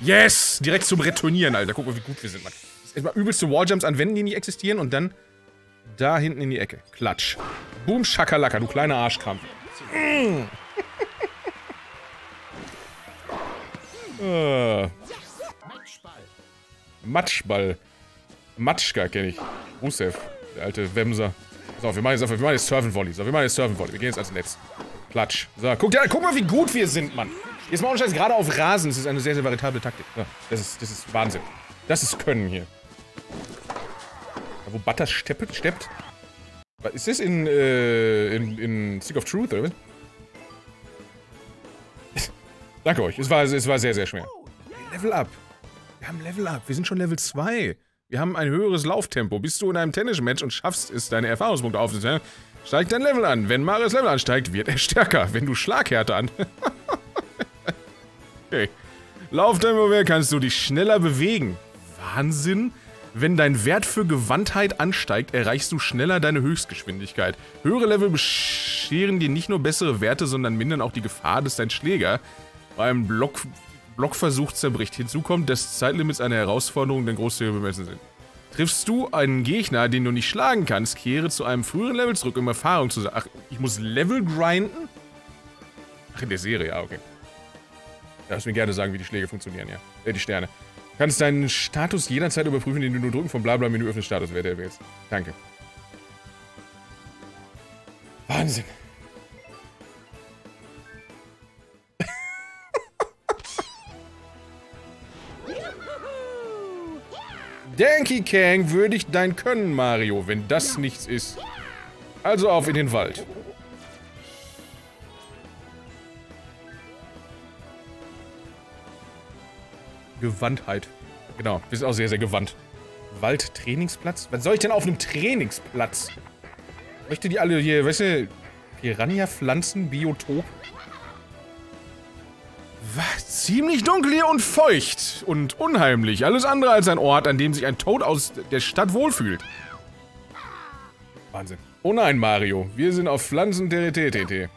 Speaker 1: Yes! Direkt zum Retournieren, Alter. Guck mal, wie gut wir sind, Mann. Erstmal übelste Walljumps an Wänden, die nicht existieren und dann da hinten in die Ecke. Klatsch. Boom, Schakalaka, du kleiner Arschkrampf. Mm. uh. Matschball. Matschka kenne ich. Rusev, der alte Wemser. So, wir machen jetzt, wir machen jetzt Surfen Volley. So, wir machen jetzt Surfen Volley. Wir gehen jetzt ans Netz. Klatsch. So, guck, ja, guck mal, wie gut wir sind, Mann. Jetzt mal Scheiß, gerade auf Rasen. Das ist eine sehr, sehr veritable Taktik. So, das ist, das ist Wahnsinn. Das ist Können hier. Wo Butter steppt, steppt. Ist das in, äh, in, in Stick of Truth, oder was? Danke euch. Es war, es war sehr, sehr schwer. Level up. Wir haben Level up. Wir sind schon Level 2. Wir haben ein höheres Lauftempo. Bist du in einem Tennismatch und schaffst es, deine Erfahrungspunkte aufzunehmen, steigt dein Level an. Wenn Marius Level ansteigt, wird er stärker. Wenn du Schlaghärte an... okay. Lauftempo mehr kannst du dich schneller bewegen. Wahnsinn. Wenn dein Wert für Gewandtheit ansteigt, erreichst du schneller deine Höchstgeschwindigkeit. Höhere Level bescheren dir nicht nur bessere Werte, sondern mindern auch die Gefahr, dass dein Schläger beim Block Blockversuch zerbricht. Hinzu kommt, dass Zeitlimits eine Herausforderung der Großteil bemessen sind. Triffst du einen Gegner, den du nicht schlagen kannst, kehre zu einem früheren Level zurück, um Erfahrung zu sammeln. Ach, ich muss Level grinden? Ach, in der Serie, ja, okay. Darfst mir gerne sagen, wie die Schläge funktionieren, ja. Äh, die Sterne. Du kannst deinen Status jederzeit überprüfen, indem du nur drücken vom Blabla-Menü öffnen Statuswerte erwählst. Danke. Wahnsinn. Danky Kang würdigt dein Können, Mario, wenn das nichts ist. Also auf in den Wald. Gewandtheit. Genau, wir sind auch sehr, sehr gewandt. Waldtrainingsplatz? Was soll ich denn auf einem Trainingsplatz? Möchte die alle hier, weißt du, Piranha-Pflanzen-Biotop? Was? Ziemlich dunkel hier und feucht und unheimlich. Alles andere als ein Ort, an dem sich ein Toad aus der Stadt wohlfühlt. Wahnsinn. Oh nein, Mario. Wir sind auf Pflanzen TT.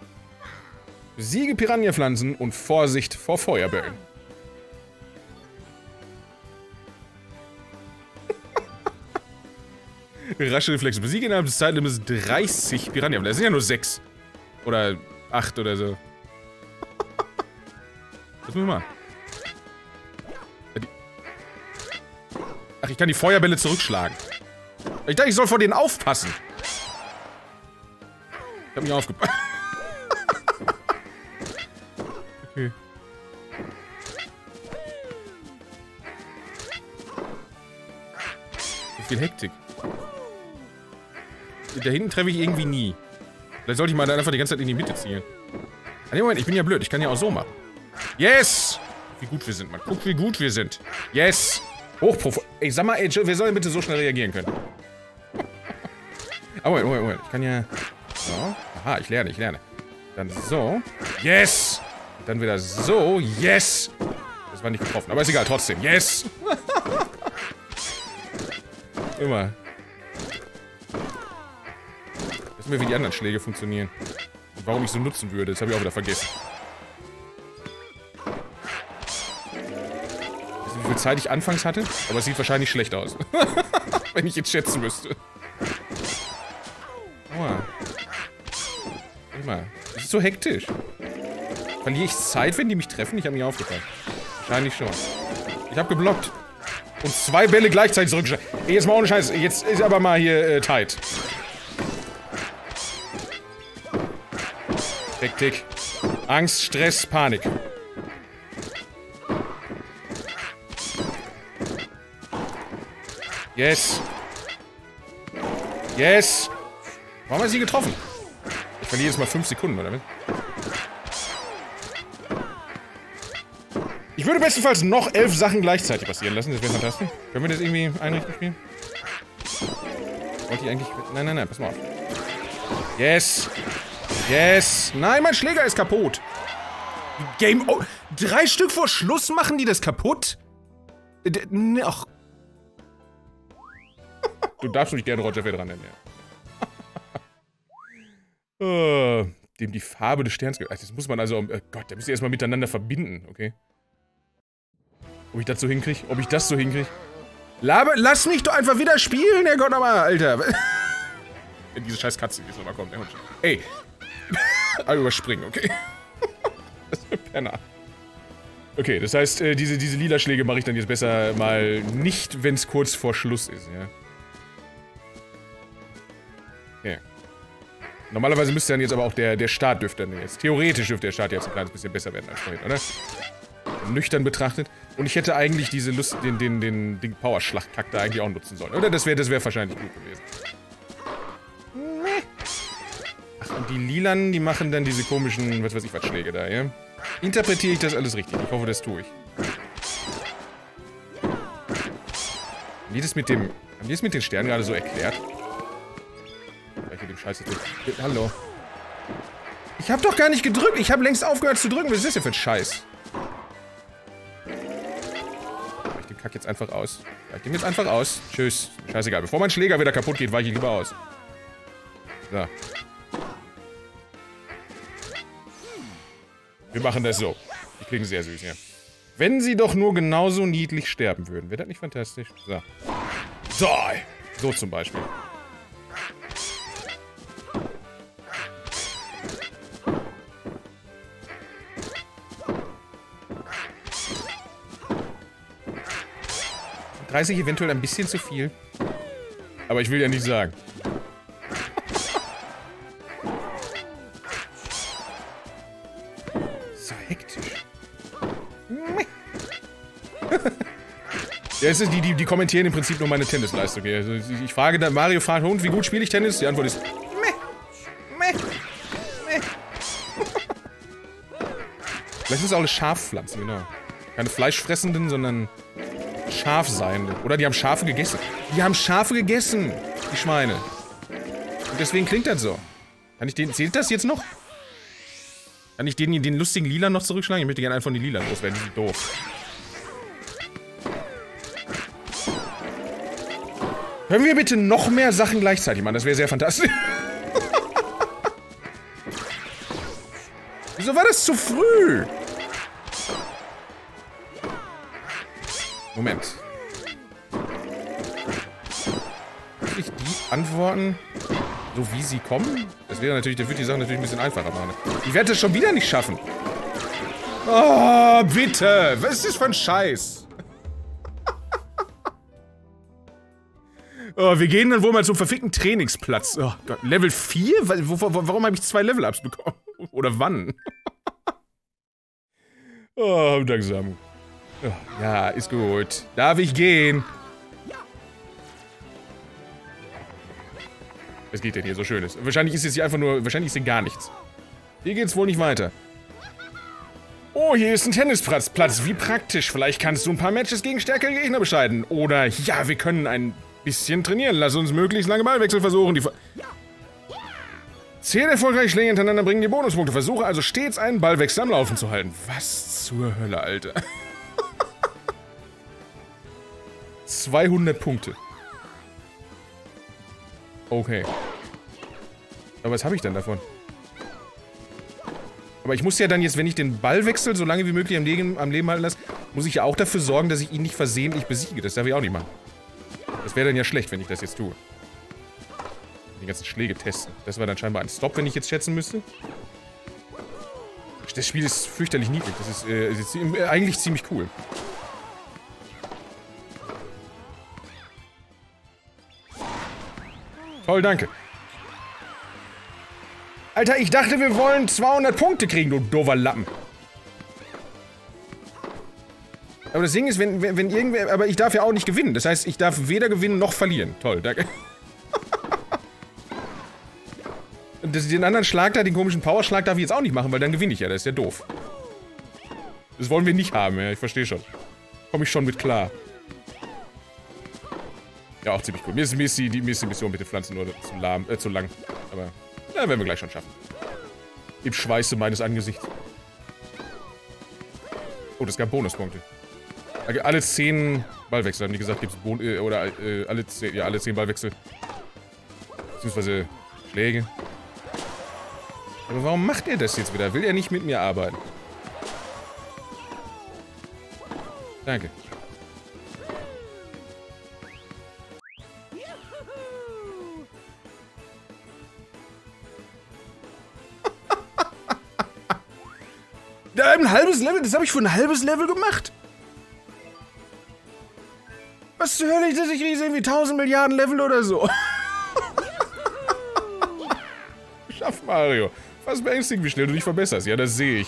Speaker 1: Siege Piranha-Pflanzen und Vorsicht vor Feuerbällen. Rasche Reflexe. Besiege innerhalb des Zeitlimits 30 Piranha. Das sind ja nur 6. Oder 8 oder so. Was müssen wir machen? Ach, ich kann die Feuerbälle zurückschlagen. Ich dachte, ich soll vor denen aufpassen. Ich hab mich aufgepasst. okay. So viel Hektik. Da hinten treffe ich irgendwie nie. Vielleicht sollte ich mal einfach die ganze Zeit in die Mitte zielen. Ah, Moment, ich bin ja blöd. Ich kann ja auch so machen. Yes! Wie gut wir sind, Mann. Guck, wie gut wir sind. Yes! Hochprof... Ey, sag mal, ey, wir sollen bitte so schnell reagieren können. Ah, Moment, Moment, Moment. Ich kann ja... So. Aha, ich lerne, ich lerne. Dann so. Yes! Dann wieder so. Yes! Das war nicht getroffen, aber ist egal, trotzdem. Yes! Immer. Wissen wir, wie die anderen Schläge funktionieren. Und warum ich so nutzen würde, das habe ich auch wieder vergessen. Viel Zeit ich anfangs hatte, aber es sieht wahrscheinlich schlecht aus. Wenn ich jetzt schätzen müsste. Aua. Mal. Das ist so hektisch. Verliere ich Zeit, wenn die mich treffen? Ich habe mich aufgefallen. Wahrscheinlich schon. Ich habe geblockt. Und zwei Bälle gleichzeitig zurückgeschlagen. Jetzt mal ohne Scheiß. Jetzt ist aber mal hier äh, tight. Hektik. Angst, Stress, Panik. Yes. Yes. Warum hat sie getroffen? Ich verliere jetzt mal 5 Sekunden, oder? Ich würde bestenfalls noch elf Sachen gleichzeitig passieren lassen. Das wäre fantastisch. Können wir das irgendwie einrichten spielen? Wollte ich eigentlich... Nein, nein, nein. Pass mal auf. Yes. Yes. Nein, mein Schläger ist kaputt. Game... Oh, drei Stück vor Schluss machen die das kaputt? Ach, Du darfst mich gerne Roger Federer nennen, ja. uh, dem die Farbe des Sterns... Das muss man also... Oh Gott, da müsst ihr erstmal miteinander verbinden, okay? Ob ich das so hinkriege? Ob ich das so hinkriege? Laber, lass mich doch einfach wieder spielen, Herr Gott nochmal, Alter. Diese scheiß Katze jetzt nochmal kommt. Ey. Alle überspringen, okay? das ist ein Penner. Okay, das heißt, äh, diese, diese lila Schläge mache ich dann jetzt besser mal nicht, wenn es kurz vor Schluss ist, ja. Normalerweise müsste dann jetzt aber auch der, der Start dürfte dann jetzt. Theoretisch dürfte der Start jetzt ein kleines bisschen besser werden als vorhin, oder? Nüchtern betrachtet. Und ich hätte eigentlich diese Lust, den, den, den, den Powerschlachtkack da eigentlich auch nutzen sollen. Oder? Das wäre das wär wahrscheinlich gut gewesen. Ach, und die Lilanen, die machen dann diese komischen, was weiß ich was, Schläge da, ja? Interpretiere ich das alles richtig? Ich hoffe, das tue ich. Haben die mit dem... Haben die das mit den Sternen gerade so erklärt? Hier dem Scheiße Hallo. Ich hab doch gar nicht gedrückt. Ich habe längst aufgehört zu drücken. Was ist das denn für ein Scheiß? Ich den Kack jetzt einfach aus. Ich den jetzt einfach aus. Tschüss. Scheißegal. Bevor mein Schläger wieder kaputt geht, weiche ich lieber aus. So. Wir machen das so. Die klingen sehr süß, ja. Wenn sie doch nur genauso niedlich sterben würden. Wäre das nicht fantastisch? So. So. So zum Beispiel. 30 eventuell ein bisschen zu viel. Aber ich will ja nicht sagen. so hektisch. ja, es ist die, die, die kommentieren im Prinzip nur meine Tennisleistung. Also ich frage dann, Mario fragt, und wie gut spiele ich Tennis? Die Antwort ist, meh, meh, meh. Vielleicht sind es auch alle Schafpflanzen, genau. Keine fleischfressenden, sondern scharf sein. Oder die haben Schafe gegessen. Die haben Schafe gegessen, die Schweine. Und deswegen klingt das so. Kann ich den... Zählt das jetzt noch? Kann ich den, den lustigen Lila noch zurückschlagen? Ich möchte gerne einen von den Lila loswerden. Die sind doof. Können wir bitte noch mehr Sachen gleichzeitig machen? Das wäre sehr fantastisch. Wieso war das zu früh? Moment. Muss ich die antworten, so wie sie kommen? Das wäre natürlich, der würde die Sache natürlich ein bisschen einfacher machen. Ich werde es schon wieder nicht schaffen. Oh, bitte! Was ist das für ein Scheiß? oh, wir gehen dann wohl mal zum verfickten Trainingsplatz. Oh Gott, Level 4? Warum habe ich zwei Level-Ups bekommen? Oder wann? oh, langsam. Ja, ist gut. Darf ich gehen? Was geht denn hier so Schönes? Wahrscheinlich ist es hier einfach nur... Wahrscheinlich ist hier gar nichts. Hier geht's wohl nicht weiter. Oh, hier ist ein Tennisplatz. Platz. Wie praktisch. Vielleicht kannst du ein paar Matches gegen stärkere Gegner bescheiden. Oder, ja, wir können ein bisschen trainieren. Lass uns möglichst lange Ballwechsel versuchen. Die Zehn erfolgreiche Schläge hintereinander bringen die Bonuspunkte. Versuche also stets einen Ballwechsel am Laufen zu halten. Was zur Hölle, Alter. 200 Punkte. Okay. Aber was habe ich denn davon? Aber ich muss ja dann jetzt, wenn ich den Ball wechsle, so lange wie möglich am Leben, am Leben halten lasse, muss ich ja auch dafür sorgen, dass ich ihn nicht versehentlich besiege. Das darf ich auch nicht machen. Das wäre dann ja schlecht, wenn ich das jetzt tue. Die ganzen Schläge testen. Das war dann scheinbar ein Stop, wenn ich jetzt schätzen müsste. Das Spiel ist fürchterlich niedlich. Das ist, äh, ist eigentlich ziemlich cool. Toll, danke. Alter, ich dachte, wir wollen 200 Punkte kriegen, du doofer Lappen. Aber das Ding ist, wenn, wenn, wenn irgendwer... Aber ich darf ja auch nicht gewinnen. Das heißt, ich darf weder gewinnen noch verlieren. Toll, danke. das, den anderen Schlag da, den komischen Powerschlag, darf ich jetzt auch nicht machen, weil dann gewinne ich ja. Das ist ja doof. Das wollen wir nicht haben, ja. Ich verstehe schon. Komme ich schon mit klar. Ja, auch ziemlich cool. Mir ist, mir ist, die, mir ist die Mission mit den Pflanzen nur zu, lahm, äh, zu lang. Aber, na, werden wir gleich schon schaffen. Im Schweiße meines Angesichts. Oh, das gab Bonuspunkte. Alle 10 Ballwechsel, haben die gesagt, gibt es Bon äh, oder äh, alle 10, ja, alle 10 Ballwechsel. Beziehungsweise Schläge. Aber warum macht er das jetzt wieder? Will er nicht mit mir arbeiten? Danke. Ein halbes Level, das habe ich für ein halbes Level gemacht. Was zur Hölle ist das? Ich rieche irgendwie 1000 Milliarden Level oder so. Schaff Mario. Was beängstigend, wie schnell du dich verbesserst. Ja, das sehe ich.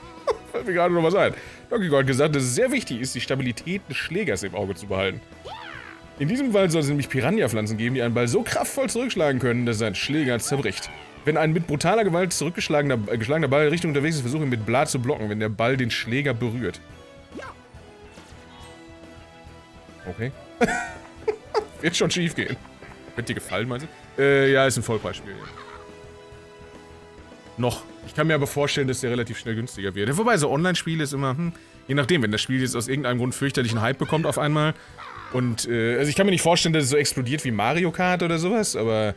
Speaker 1: Fällt mir gerade noch was ein. Donkey Kong hat gesagt, dass es sehr wichtig ist, die Stabilität des Schlägers im Auge zu behalten. In diesem Wald soll es nämlich Piranha-Pflanzen geben, die einen Ball so kraftvoll zurückschlagen können, dass sein Schläger zerbricht. Wenn ein mit brutaler Gewalt zurückgeschlagener äh, geschlagener Ball Richtung unterwegs ist, versuche ihn mit Blatt zu blocken, wenn der Ball den Schläger berührt. Okay. Wird schon schief gehen. Wird dir gefallen, meinst du? Äh, ja, ist ein Vollpreisspiel. Ja. Noch. Ich kann mir aber vorstellen, dass der relativ schnell günstiger wird. Wobei, so Online-Spiele ist immer, hm, je nachdem, wenn das Spiel jetzt aus irgendeinem Grund fürchterlichen Hype bekommt auf einmal. Und, äh, also ich kann mir nicht vorstellen, dass es so explodiert wie Mario Kart oder sowas, aber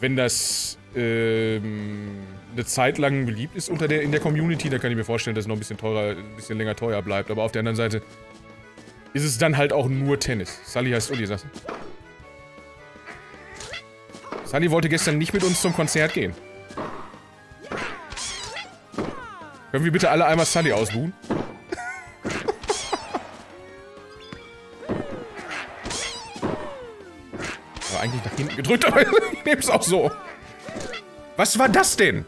Speaker 1: wenn das ähm, eine Zeit lang beliebt ist unter der, in der Community, dann kann ich mir vorstellen, dass es noch ein bisschen teurer, ein bisschen länger teuer bleibt. Aber auf der anderen Seite ist es dann halt auch nur Tennis. Sully heißt Uli, sagst du? Sully wollte gestern nicht mit uns zum Konzert gehen. Können wir bitte alle einmal Sully ausbuhen? Aber eigentlich nach hinten gedrückt, aber ich nehme es auch so. Was war das denn?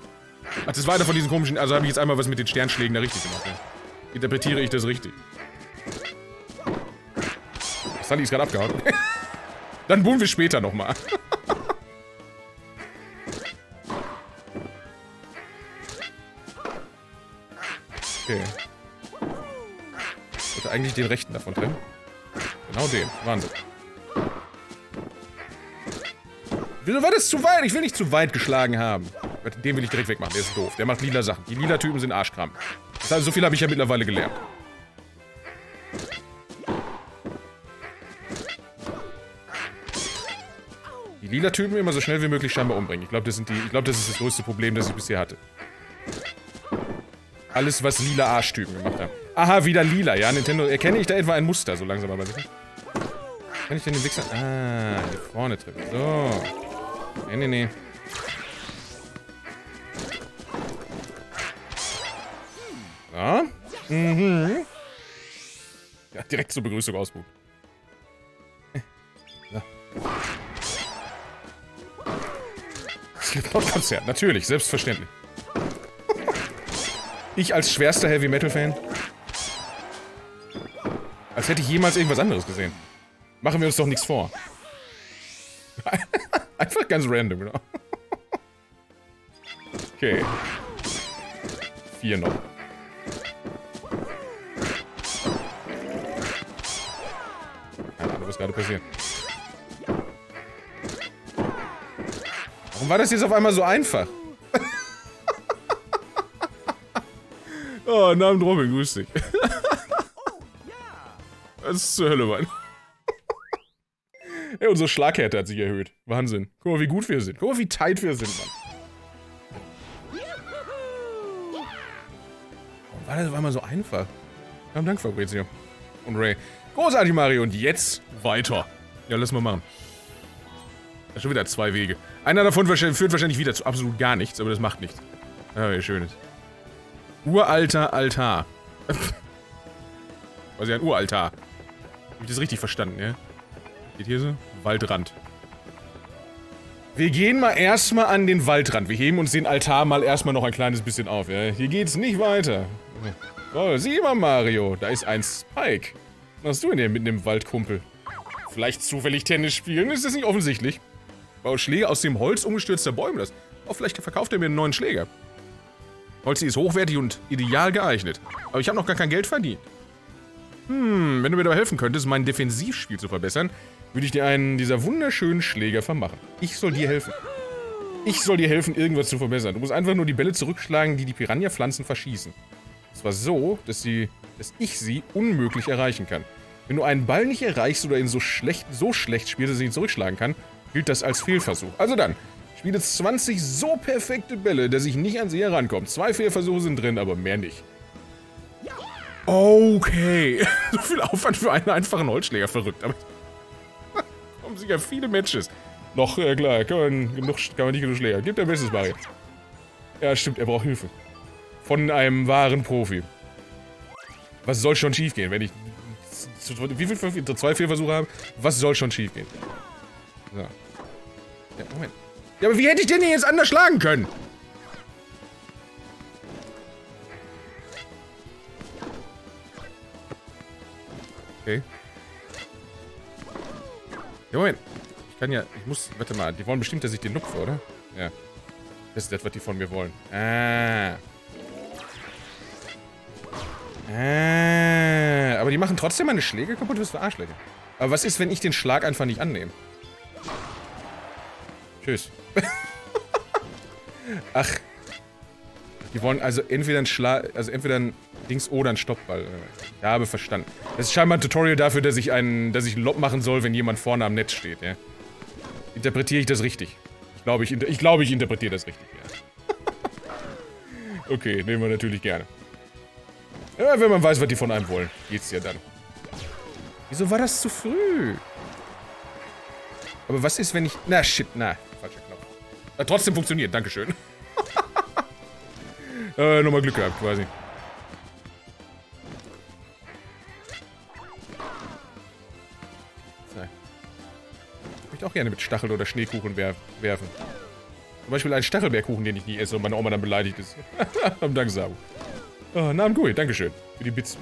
Speaker 1: Ach, das war einer von diesen komischen... Also habe ich jetzt einmal was mit den Sternschlägen da richtig gemacht. Ja. Interpretiere ich das richtig. Sunny ist gerade abgehauen. Dann buhen wir später nochmal. okay. Ich wollte eigentlich den rechten davon trennen. Genau den. Wahnsinn. Wieso war das zu weit? Ich will nicht zu weit geschlagen haben. Den will ich direkt wegmachen. Der ist doof. Der macht lila Sachen. Die lila Typen sind Arschkram. Also so viel habe ich ja mittlerweile gelernt. Die lila Typen immer so schnell wie möglich scheinbar umbringen. Ich glaube, das, glaub, das ist das größte Problem, das ich bisher hatte. Alles, was lila Arschtypen gemacht haben. Aha, wieder lila. Ja, Nintendo. Erkenne ich da etwa ein Muster, so langsam aber sicher? Kann ich denn den Wichser... Ah, hier vorne treffen. So. Nee, nee, nee. So. Mhm. Ja, direkt zur Begrüßung ausbuchen. So. Slipknot-Konzert, natürlich, selbstverständlich. Ich als schwerster Heavy Metal-Fan. Als hätte ich jemals irgendwas anderes gesehen. Machen wir uns doch nichts vor. Einfach ganz random, genau. Okay. Vier noch. Keine Ahnung, was gerade passiert. Warum war das jetzt auf einmal so einfach? oh, Namen Robin, grüß dich. Was zur Hölle, Mann? Ey, unsere Schlaghärte hat sich erhöht. Wahnsinn. Guck mal, wie gut wir sind. Guck mal, wie tight wir sind, Mann. Warum war das auf einmal so einfach? Vielen Dank, Fabrizio. Und Ray. Großartig, Mario. Und jetzt weiter. Ja, lass mal machen. Da schon wieder zwei Wege. Einer davon führt wahrscheinlich wieder zu absolut gar nichts, aber das macht nichts. Ja, wie schön ist. Uralter Altar. Also ja, ein Uraltar. Hab ich das richtig verstanden, ja? Geht hier so? Waldrand. Wir gehen mal erstmal an den Waldrand. Wir heben uns den Altar mal erstmal noch ein kleines bisschen auf, ja? Hier geht's nicht weiter. Oh, sieh mal, Mario. Da ist ein Spike. Was hast du denn hier mit dem Waldkumpel? Vielleicht zufällig Tennis spielen? Ist das nicht offensichtlich? Baue Schläger aus dem Holz umgestürzter Bäume. Das. Oh, vielleicht verkauft er mir einen neuen Schläger. Holz ist hochwertig und ideal geeignet. Aber ich habe noch gar kein Geld verdient. Hm, wenn du mir dabei helfen könntest, mein Defensivspiel zu verbessern, würde ich dir einen dieser wunderschönen Schläger vermachen. Ich soll dir helfen. Ich soll dir helfen, irgendwas zu verbessern. Du musst einfach nur die Bälle zurückschlagen, die die Piranha-Pflanzen verschießen. Und zwar so, dass, sie, dass ich sie unmöglich erreichen kann. Wenn du einen Ball nicht erreichst oder ihn so schlecht, so schlecht spielst, dass ich ihn zurückschlagen kann, gilt das als Fehlversuch. Also dann, Spiele 20 so perfekte Bälle, dass ich nicht an sie herankomme. Zwei Fehlversuche sind drin, aber mehr nicht. Okay. so viel Aufwand für einen einfachen Holzschläger, verrückt. Aber kommen sicher viele Matches. Noch, äh, klar, kann man, genug, kann man nicht genug Schläger. Gib dein Bestes, Mario. Ja, stimmt, er braucht Hilfe. Von einem wahren Profi. Was soll schon schiefgehen, wenn ich wie viele zwei Fehlversuche habe? Was soll schon schiefgehen? So. Ja, Moment. Ja, aber wie hätte ich den jetzt anders schlagen können? Okay. Ja, Moment. Ich kann ja, ich muss, warte mal, die wollen bestimmt, dass ich den lupfe, oder? Ja. Das ist das, was die von mir wollen. Ah. Ah. Aber die machen trotzdem meine Schläge kaputt, was für Arschlöcher. Aber was ist, wenn ich den Schlag einfach nicht annehme? Tschüss. Ach. Die wollen also entweder ein Schlag, also entweder ein Dings oder ein Stoppball. Ich habe verstanden. Das ist scheinbar ein Tutorial dafür, dass ich einen, dass ich einen Lob machen soll, wenn jemand vorne am Netz steht, ja. Interpretiere ich das richtig? Ich glaube, ich, ich, glaube, ich interpretiere das richtig, ja. okay, nehmen wir natürlich gerne. Ja, wenn man weiß, was die von einem wollen, geht's ja dann. Wieso war das zu früh? Aber was ist, wenn ich... Na, shit, na. Falscher Knopf. Hat trotzdem funktioniert, dankeschön. äh, nochmal Glück gehabt, quasi. So. Ich möchte auch gerne mit Stachel oder Schneekuchen wer werfen. Zum Beispiel einen Stachelbeerkuchen, den ich nie esse und meine Oma dann beleidigt ist. Am Dank, Sabu. Oh, Namen Gui, dankeschön. Für die Bits.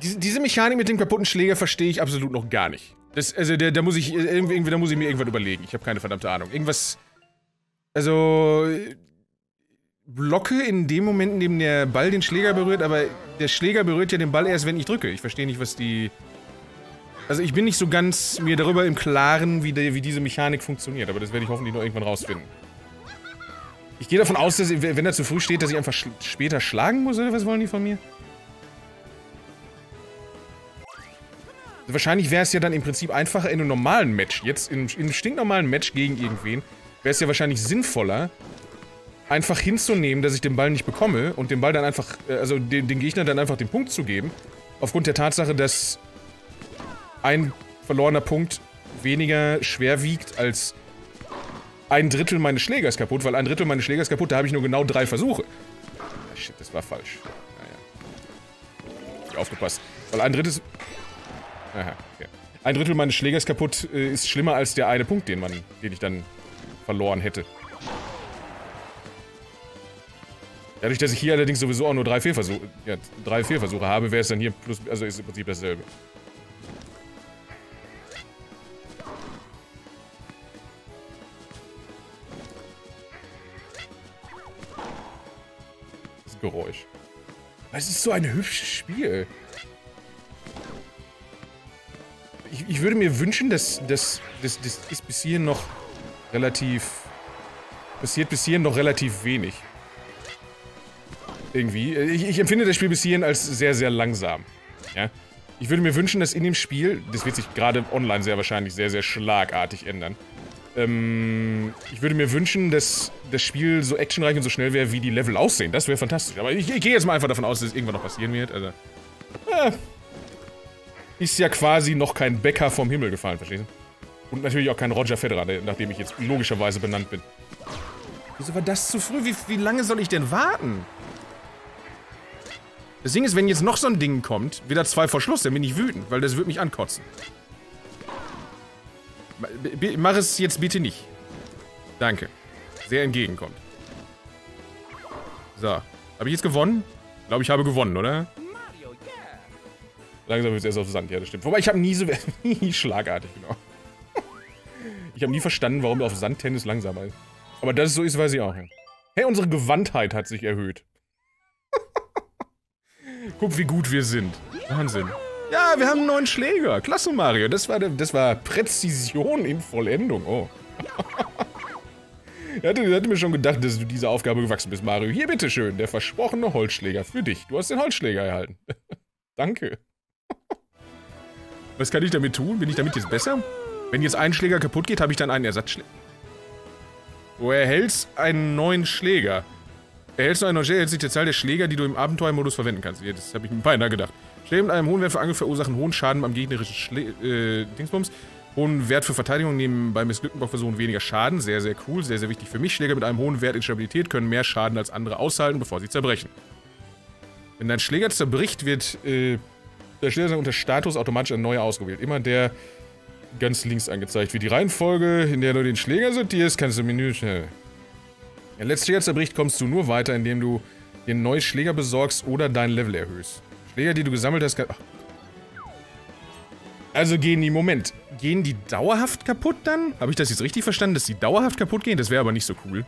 Speaker 1: Diese Mechanik mit dem kaputten Schläger verstehe ich absolut noch gar nicht. Das, also, da, muss ich irgendwie, da muss ich mir irgendwas überlegen. Ich habe keine verdammte Ahnung. Irgendwas. Also. Blocke in dem Moment, in dem der Ball den Schläger berührt, aber der Schläger berührt ja den Ball erst, wenn ich drücke. Ich verstehe nicht, was die. Also ich bin nicht so ganz mir darüber im Klaren, wie, die, wie diese Mechanik funktioniert, aber das werde ich hoffentlich noch irgendwann rausfinden. Ich gehe davon aus, dass, wenn er zu früh steht, dass ich einfach sch später schlagen muss, oder was wollen die von mir? Wahrscheinlich wäre es ja dann im Prinzip einfacher in einem normalen Match, jetzt in, in einem stinknormalen Match gegen irgendwen, wäre es ja wahrscheinlich sinnvoller, einfach hinzunehmen, dass ich den Ball nicht bekomme und den Ball dann einfach, äh, also den, den Gegner dann einfach den Punkt zu geben, aufgrund der Tatsache, dass ein verlorener Punkt weniger schwer wiegt als ein Drittel meines Schlägers kaputt, weil ein Drittel meines Schlägers kaputt, da habe ich nur genau drei Versuche. Ah, shit, das war falsch. Naja. Aufgepasst. Weil ein Drittel... Aha, okay. Ein Drittel meines Schlägers kaputt äh, ist schlimmer als der eine Punkt, den man, den ich dann verloren hätte. Dadurch, dass ich hier allerdings sowieso auch nur drei Fehlversuche, ja, drei Fehlversuche habe, wäre es dann hier plus, also ist im Prinzip dasselbe. Das Geräusch. Es ist so ein hübsches Spiel. Ich, ich würde mir wünschen, dass das, das, das ist bis hierhin noch relativ... Passiert bis hierhin noch relativ wenig. Irgendwie. Ich, ich, empfinde das Spiel bis hierhin als sehr, sehr langsam. Ja. Ich würde mir wünschen, dass in dem Spiel, das wird sich gerade online sehr wahrscheinlich sehr, sehr schlagartig ändern. Ähm, ich würde mir wünschen, dass das Spiel so actionreich und so schnell wäre, wie die Level aussehen. Das wäre fantastisch. Aber ich, ich gehe jetzt mal einfach davon aus, dass es irgendwann noch passieren wird. Also, äh, ist ja quasi noch kein Bäcker vom Himmel gefallen, verstehst du? Und natürlich auch kein Roger Federer, nachdem ich jetzt logischerweise benannt bin. Wieso war das zu früh? Wie, wie lange soll ich denn warten? Das Ding ist, wenn jetzt noch so ein Ding kommt, wieder zwei vor Schluss, dann bin ich wütend, weil das wird mich ankotzen. Mach es jetzt bitte nicht. Danke. Sehr entgegenkommt. So. Habe ich jetzt gewonnen? Ich glaube, ich habe gewonnen, oder? Langsam wird es erst auf Sand, ja, das stimmt. Wobei, ich habe nie so... nie schlagartig, genau. Ich habe nie verstanden, warum auf Sandtennis langsamer ist. Aber dass es so ist, weiß ich auch. Hey, unsere Gewandtheit hat sich erhöht. Guck, wie gut wir sind. Wahnsinn. Ja, wir haben einen neuen Schläger. Klasse, Mario. Das war, das war Präzision in Vollendung. Oh. ich hatte, hatte mir schon gedacht, dass du dieser Aufgabe gewachsen bist, Mario. Hier, bitteschön, der versprochene Holzschläger für dich. Du hast den Holzschläger erhalten. Danke. Was kann ich damit tun? Bin ich damit jetzt besser? Wenn jetzt ein Schläger kaputt geht, habe ich dann einen Ersatzschläger. Du erhältst einen neuen Schläger. Erhältst du einen neuen Schläger, erhältst sich der Zahl der Schläger, die du im Abenteuermodus verwenden kannst. Ja, das habe ich mir beinahe gedacht. Schläge mit einem hohen Wert für Angriff verursachen hohen Schaden am gegnerischen Schlä äh, Dingsbums. Hohen Wert für Verteidigung nehmen bei missglückten Bockversuchen weniger Schaden. Sehr, sehr cool. Sehr, sehr wichtig für mich. Schläger mit einem hohen Wert in Stabilität können mehr Schaden als andere aushalten, bevor sie zerbrechen. Wenn dein Schläger zerbricht, wird äh, der Schläger unter Status automatisch ein neuer ausgewählt. Immer der ganz links angezeigt wird. Die Reihenfolge, in der du den Schläger sortierst, kannst du im Menü schnell. Wenn letzter Schläger zerbricht, kommst du nur weiter, indem du einen neuen Schläger besorgst oder dein Level erhöhst. Schläger, die du gesammelt hast, kann... Ach. Also gehen die, Moment, gehen die dauerhaft kaputt dann? Habe ich das jetzt richtig verstanden, dass die dauerhaft kaputt gehen? Das wäre aber nicht so cool.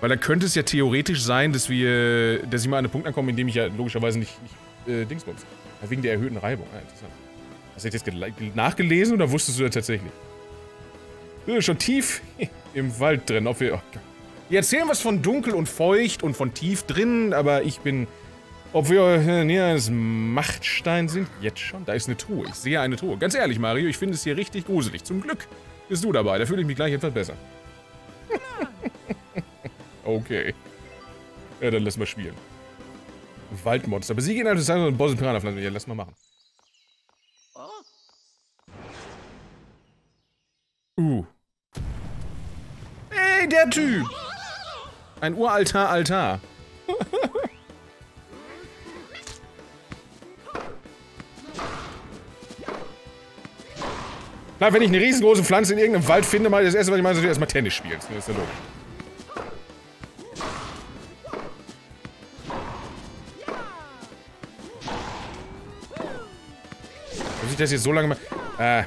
Speaker 1: Weil dann könnte es ja theoretisch sein, dass wir, dass ich mal an einen Punkt ankomme, in dem ich ja logischerweise nicht, nicht äh, Dingsbums. Wegen der erhöhten Reibung. Ah, interessant. Hast du jetzt nachgelesen oder wusstest du das tatsächlich? Sind schon tief im Wald drin. Ob wir, oh die erzählen was von dunkel und feucht und von tief drin, aber ich bin... Ob wir näher eines Machtstein sind? Jetzt schon? Da ist eine Truhe. Ich sehe eine Truhe. Ganz ehrlich, Mario, ich finde es hier richtig gruselig. Zum Glück bist du dabei. Da fühle ich mich gleich etwas besser. okay. Ja, dann lass mal spielen. Waldmonster. Besiege ihn als und Boss Piranha Ja, lass mal machen. Uh. Ey, der Typ! Ein uralter Altar. Klar, wenn ich eine riesengroße Pflanze in irgendeinem Wald finde, mal das erste, was ich meine, ist erstmal Tennis spielen. Das ist ja logisch. Ich das jetzt so lange machen? Äh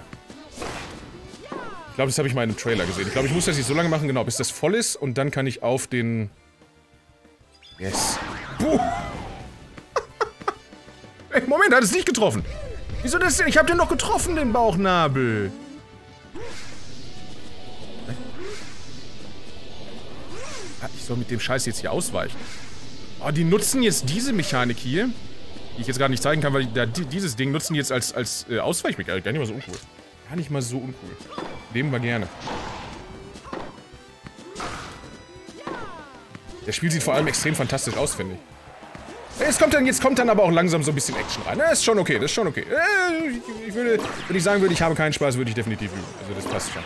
Speaker 1: glaube, das habe ich mal in einem Trailer gesehen. Ich glaube, ich muss das jetzt so lange machen, genau, bis das voll ist und dann kann ich auf den... Yes. Puh. Ey, Moment, hat es nicht getroffen. Wieso das denn? Ich habe den doch getroffen, den Bauchnabel. Ich soll mit dem Scheiß jetzt hier ausweichen. Oh, die nutzen jetzt diese Mechanik hier, die ich jetzt gerade nicht zeigen kann, weil da, dieses Ding nutzen die jetzt als, als äh, Ausweichmechanik. Gar nicht mal so uncool. Gar nicht mal so uncool. Leben wir gerne. Der Spiel sieht vor allem extrem fantastisch aus, finde ich. Jetzt kommt, dann, jetzt kommt dann aber auch langsam so ein bisschen Action rein. Das ist schon okay, das ist schon okay. Äh, ich würde, wenn ich sagen würde, ich habe keinen Spaß, würde ich definitiv üben. Also das passt schon.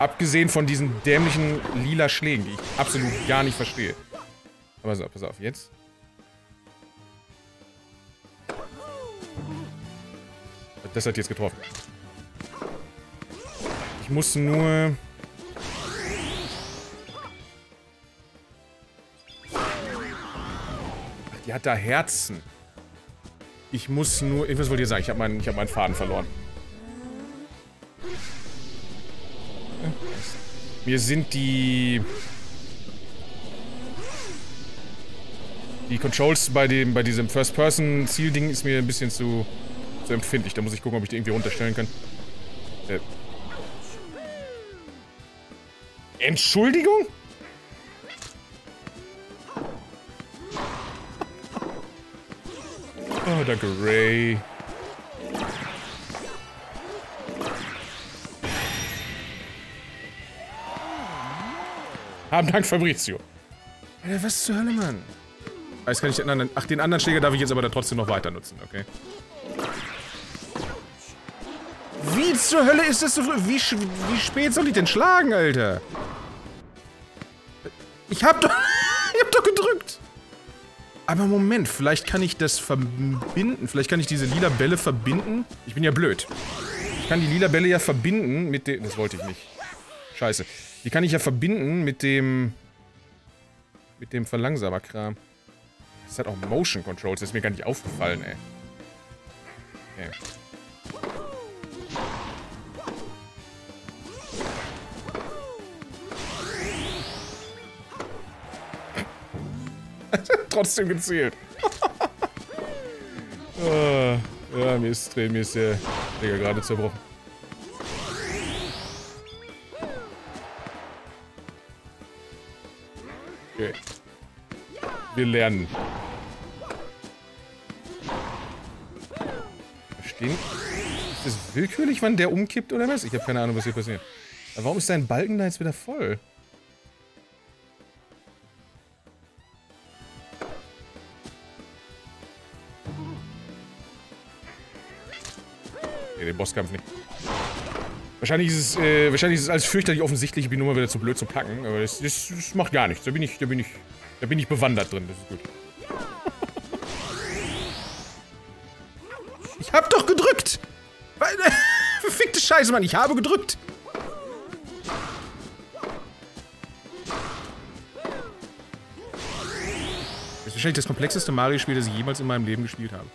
Speaker 1: Abgesehen von diesen dämlichen lila Schlägen, die ich absolut gar nicht verstehe. Aber so, pass auf, jetzt. Das hat jetzt getroffen. Ich muss nur... Ach, die hat da Herzen. Ich muss nur... Was wollt ihr sagen? Ich habe meinen, hab meinen Faden verloren. Mir sind die... Die Controls bei dem, bei diesem First-Person-Ziel-Ding ist mir ein bisschen zu, zu empfindlich. Da muss ich gucken, ob ich die irgendwie runterstellen kann. Äh, Entschuldigung? Oh, danke, Ray. Haben Dank, Fabrizio. Alter, was zur Hölle, Mann? Jetzt kann ich den anderen... Ach, den anderen Schläger darf ich jetzt aber dann trotzdem noch weiter nutzen, okay. Wie zur Hölle ist das so früh? Wie, wie spät soll ich denn schlagen, Alter? Ich hab doch... ich hab doch gedrückt. Aber Moment, vielleicht kann ich das verbinden. Vielleicht kann ich diese lila Bälle verbinden. Ich bin ja blöd. Ich kann die lila Bälle ja verbinden mit dem... Das wollte ich nicht. Scheiße. Die kann ich ja verbinden mit dem... Mit dem Verlangsamer-Kram. Das hat auch Motion Controls. Das ist mir gar nicht aufgefallen, ey. Okay. Trotzdem gezählt. oh, ja, mir ist, mir ist der Digga gerade zerbrochen. Okay. Wir lernen. Den, ist das willkürlich, wann der umkippt oder was? Ich habe keine Ahnung, was hier passiert. Warum ist dein Balken da jetzt wieder voll? Den Bosskampf nicht. Wahrscheinlich ist es, äh, wahrscheinlich ist es als fürchterlich offensichtlich, ich bin nur mal wieder zu blöd zu packen, aber das, das, das macht gar nichts. Da bin ich, da bin ich, da bin ich bewandert drin, das ist gut. Ich hab doch gedrückt! Verfickte Scheiße, Mann, ich habe gedrückt! Das ist wahrscheinlich das komplexeste Mario-Spiel, das ich jemals in meinem Leben gespielt habe.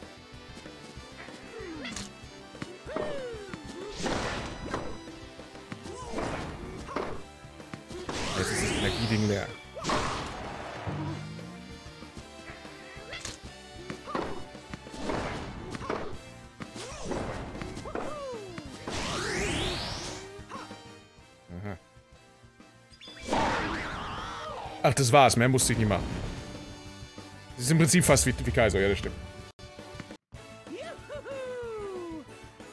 Speaker 1: Das war's. Mehr musste ich nicht machen. Das ist im Prinzip fast wie, wie Kaiser, ja, das stimmt.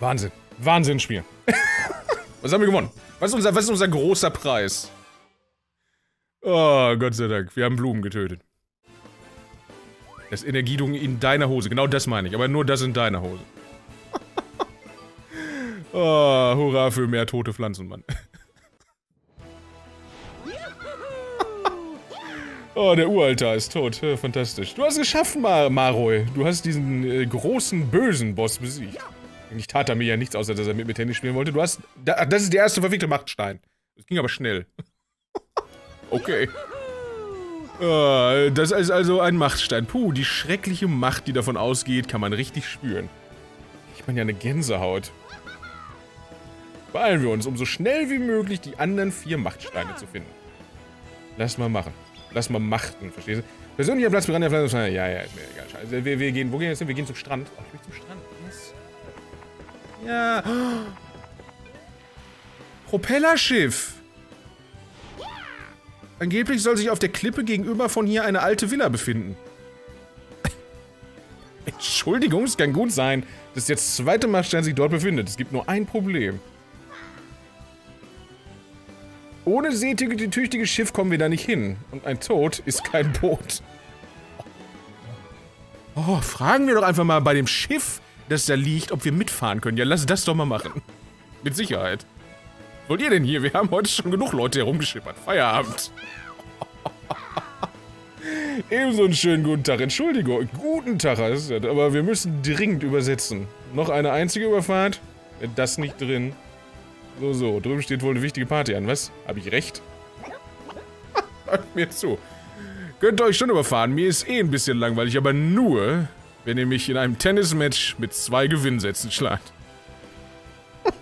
Speaker 1: Wahnsinn. Wahnsinn Spiel. was haben wir gewonnen? Was ist, unser, was ist unser großer Preis? Oh, Gott sei Dank. Wir haben Blumen getötet. Das Energiedung in deiner Hose. Genau das meine ich. Aber nur das in deiner Hose. oh, hurra für mehr tote Pflanzen, Mann. Oh, der Uraltar ist tot. Ja, fantastisch. Du hast es geschafft, Mar Maroi. Du hast diesen äh, großen, bösen Boss besiegt. Eigentlich tat er mir ja nichts, außer dass er mit mir Tennis spielen wollte. Du hast... Da, das ist der erste verfickte Machtstein. Das ging aber schnell. okay. Ah, das ist also ein Machtstein. Puh, die schreckliche Macht, die davon ausgeht, kann man richtig spüren. Ich meine ja eine Gänsehaut. Beeilen wir uns, um so schnell wie möglich die anderen vier Machtsteine zu finden. Lass mal machen. Lass mal machten, verstehst du? Persönlicher Platz, Piranha, Platz, ja, ja, ist mir egal. Scheiße. Wir, wir gehen, wo gehen wir jetzt hin? Wir gehen zum Strand. Oh, ich will zum Strand. Yes. Ja. Propellerschiff. Angeblich soll sich auf der Klippe gegenüber von hier eine alte Villa befinden. Entschuldigung, es kann gut sein, dass der zweite Machtstein sich dort befindet. Es gibt nur ein Problem. Ohne seetüchtige tüchtige Schiff kommen wir da nicht hin. Und ein Tod ist kein Boot. Oh, fragen wir doch einfach mal bei dem Schiff, das da liegt, ob wir mitfahren können. Ja, lass das doch mal machen. Mit Sicherheit. Was wollt ihr denn hier? Wir haben heute schon genug Leute herumgeschippert. Feierabend. Ebenso einen schönen guten Tag. Entschuldigung, guten Tag heißt das, aber wir müssen dringend übersetzen. Noch eine einzige Überfahrt? Das nicht drin. So, so. Drüben steht wohl eine wichtige Party an, was? Habe ich recht? Hört mir zu. Könnt ihr euch schon überfahren. Mir ist eh ein bisschen langweilig, aber nur, wenn ihr mich in einem Tennismatch mit zwei Gewinnsätzen schlagt.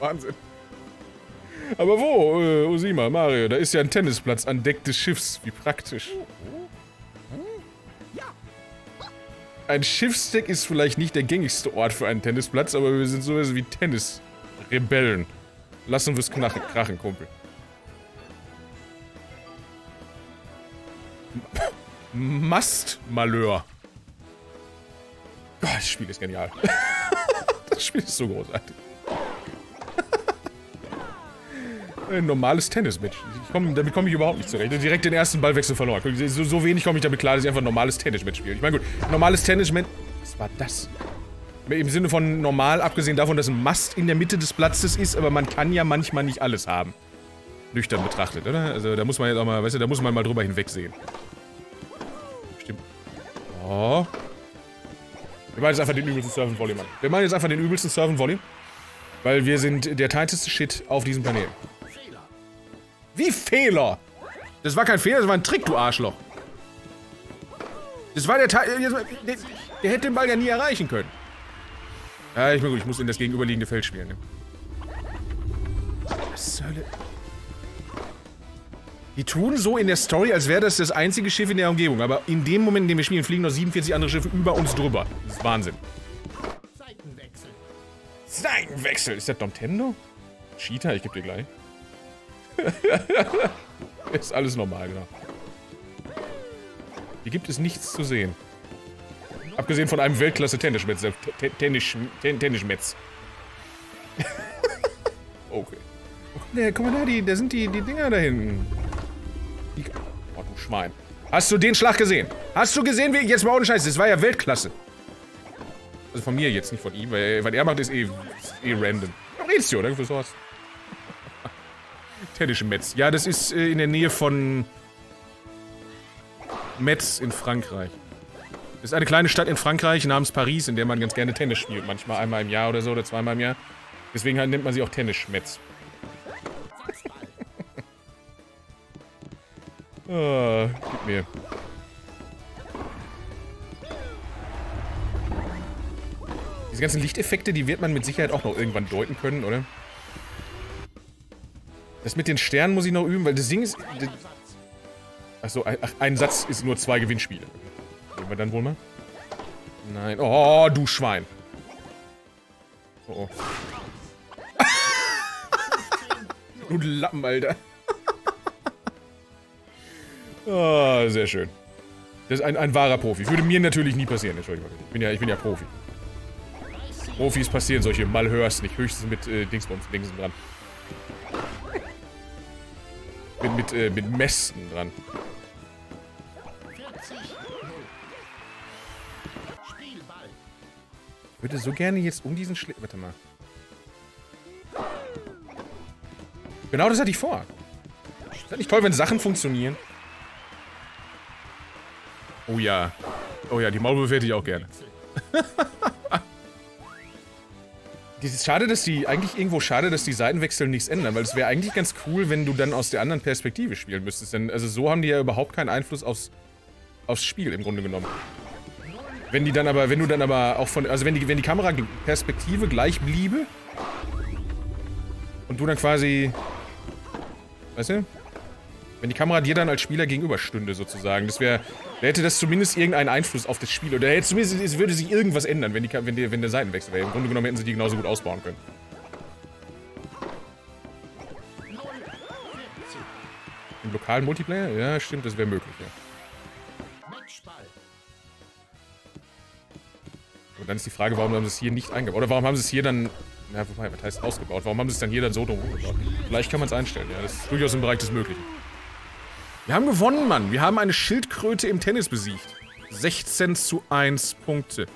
Speaker 1: Wahnsinn. Aber wo, äh, Osima, Mario? Da ist ja ein Tennisplatz an Deck des Schiffs. Wie praktisch. Ein Schiffsdeck ist vielleicht nicht der gängigste Ort für einen Tennisplatz, aber wir sind sowas wie Tennis-Rebellen. Lassen wir es krachen, Kumpel. Mastmalheur. Gott, das Spiel ist genial. das Spiel ist so großartig. Ein normales Tennismatch. Komm, damit komme ich überhaupt nicht zurecht. Direkt den ersten Ballwechsel verloren. So, so wenig komme ich damit klar, dass ich einfach ein normales Tennismatch spiele. Ich meine, gut, normales Tennismatch. Was war das? Im Sinne von normal, abgesehen davon, dass ein Mast in der Mitte des Platzes ist, aber man kann ja manchmal nicht alles haben. Nüchtern betrachtet, oder? Also da muss man jetzt auch mal, weißt du, da muss man mal drüber hinwegsehen. Stimmt. Oh. Wir machen jetzt einfach den übelsten Surf Volley, Mann. Wir machen jetzt einfach den übelsten Surf Volley. Weil wir sind der tighteste Shit auf diesem Planeten. Wie Fehler? Das war kein Fehler, das war ein Trick, du Arschloch. Das war der Teil. Der, der, hätte den Ball ja nie erreichen können. Ja, ich bin gut, ich muss in das gegenüberliegende Feld spielen. Ne? Was soll Die tun so in der Story, als wäre das das einzige Schiff in der Umgebung. Aber in dem Moment, in dem wir spielen, fliegen noch 47 andere Schiffe über uns drüber. Das ist Wahnsinn. Seitenwechsel. Seitenwechsel. Ist das Domtendo? Cheater? Ich geb dir gleich. ist alles normal, genau. Hier gibt es nichts zu sehen. Abgesehen von einem Weltklasse-Tennismetz. Tennis, Tennismetz. okay. Ne, guck mal da, die, da sind die, die Dinger da hinten. Die, oh, du Schwein. Hast du den Schlag gesehen? Hast du gesehen, wie, jetzt mal ohne Scheiß, das war ja Weltklasse. Also von mir jetzt, nicht von ihm, weil, weil er macht ist eh, ist eh random. Da redest du, oder? Für sowas. Tennische Metz. Ja, das ist äh, in der Nähe von Metz in Frankreich. Das ist eine kleine Stadt in Frankreich namens Paris, in der man ganz gerne Tennis spielt. Manchmal einmal im Jahr oder so oder zweimal im Jahr. Deswegen halt nennt man sie auch Tennismetz. ah, gib mir. Diese ganzen Lichteffekte, die wird man mit Sicherheit auch noch irgendwann deuten können, oder? Das mit den Sternen muss ich noch üben, weil das Ding ist... Achso, ach, ein Satz ist nur zwei Gewinnspiele. Nehmen wir dann wohl mal? Nein. Oh, du Schwein. Oh, oh. du Lappen, Alter. oh, sehr schön. Das ist ein, ein wahrer Profi. Würde mir natürlich nie passieren, Entschuldigung. Ich bin ja, ich bin ja Profi. Profis passieren solche Malhörs nicht. Höchstens mit äh, Dingsbums, Dingsen dran. Mit, mit, äh, mit Mästen dran. Ich würde so gerne jetzt um diesen Schle... Warte mal. Genau das hatte ich vor. Ist das nicht toll, wenn Sachen funktionieren? Oh ja. Oh ja, die Maulwürfe hätte ich auch gerne. Es ist schade, dass die, eigentlich irgendwo schade, dass die Seitenwechsel nichts ändern, weil es wäre eigentlich ganz cool, wenn du dann aus der anderen Perspektive spielen müsstest. Denn, also so haben die ja überhaupt keinen Einfluss aufs, aufs Spiel im Grunde genommen. Wenn die dann aber, wenn du dann aber auch von, also wenn die, wenn die Kameraperspektive gleich bliebe und du dann quasi, weißt du, wenn die Kamera dir dann als Spieler gegenüberstünde sozusagen, das wäre, da hätte das zumindest irgendeinen Einfluss auf das Spiel oder hätte zumindest, es würde sich irgendwas ändern, wenn die, wenn die, wenn der Seitenwechsel wäre. Im Grunde genommen hätten sie die genauso gut ausbauen können. Im lokalen Multiplayer? Ja, stimmt, das wäre möglich, ja. Und dann ist die Frage, warum haben sie es hier nicht eingebaut? Oder warum haben sie es hier dann... Na, wobei, was heißt ausgebaut? Warum haben sie es dann hier dann so drum gebaut? Vielleicht kann man es einstellen, ja. Das ist durchaus im Bereich des Möglichen. Wir haben gewonnen, Mann. Wir haben eine Schildkröte im Tennis besiegt. 16 zu 1 Punkte.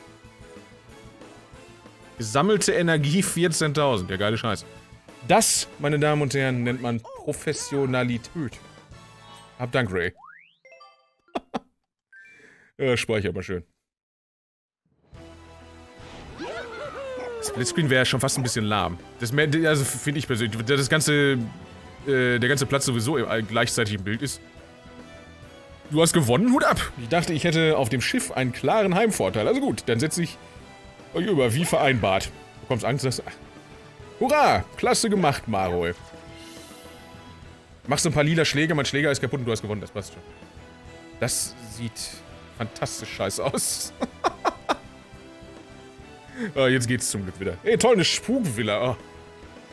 Speaker 1: Gesammelte Energie 14.000. Ja, geile Scheiße. Das, meine Damen und Herren, nennt man Professionalität. Hab Dank, Ray. ja, Speicher mal schön. Splitscreen wäre schon fast ein bisschen lahm. Das also finde ich persönlich. Das ganze, äh, der ganze Platz sowieso gleichzeitig im Bild ist. Du hast gewonnen, Hut ab. Ich dachte, ich hätte auf dem Schiff einen klaren Heimvorteil. Also gut, dann setze ich euch über, wie vereinbart. Du bekommst Angst, dass... Hurra! Klasse gemacht, Maro. Machst du ein paar lila Schläge, mein Schläger ist kaputt und du hast gewonnen, das passt schon. Das sieht fantastisch scheiße aus. oh, jetzt geht's zum Glück wieder. Ey, toll, eine Spukvilla. Oh.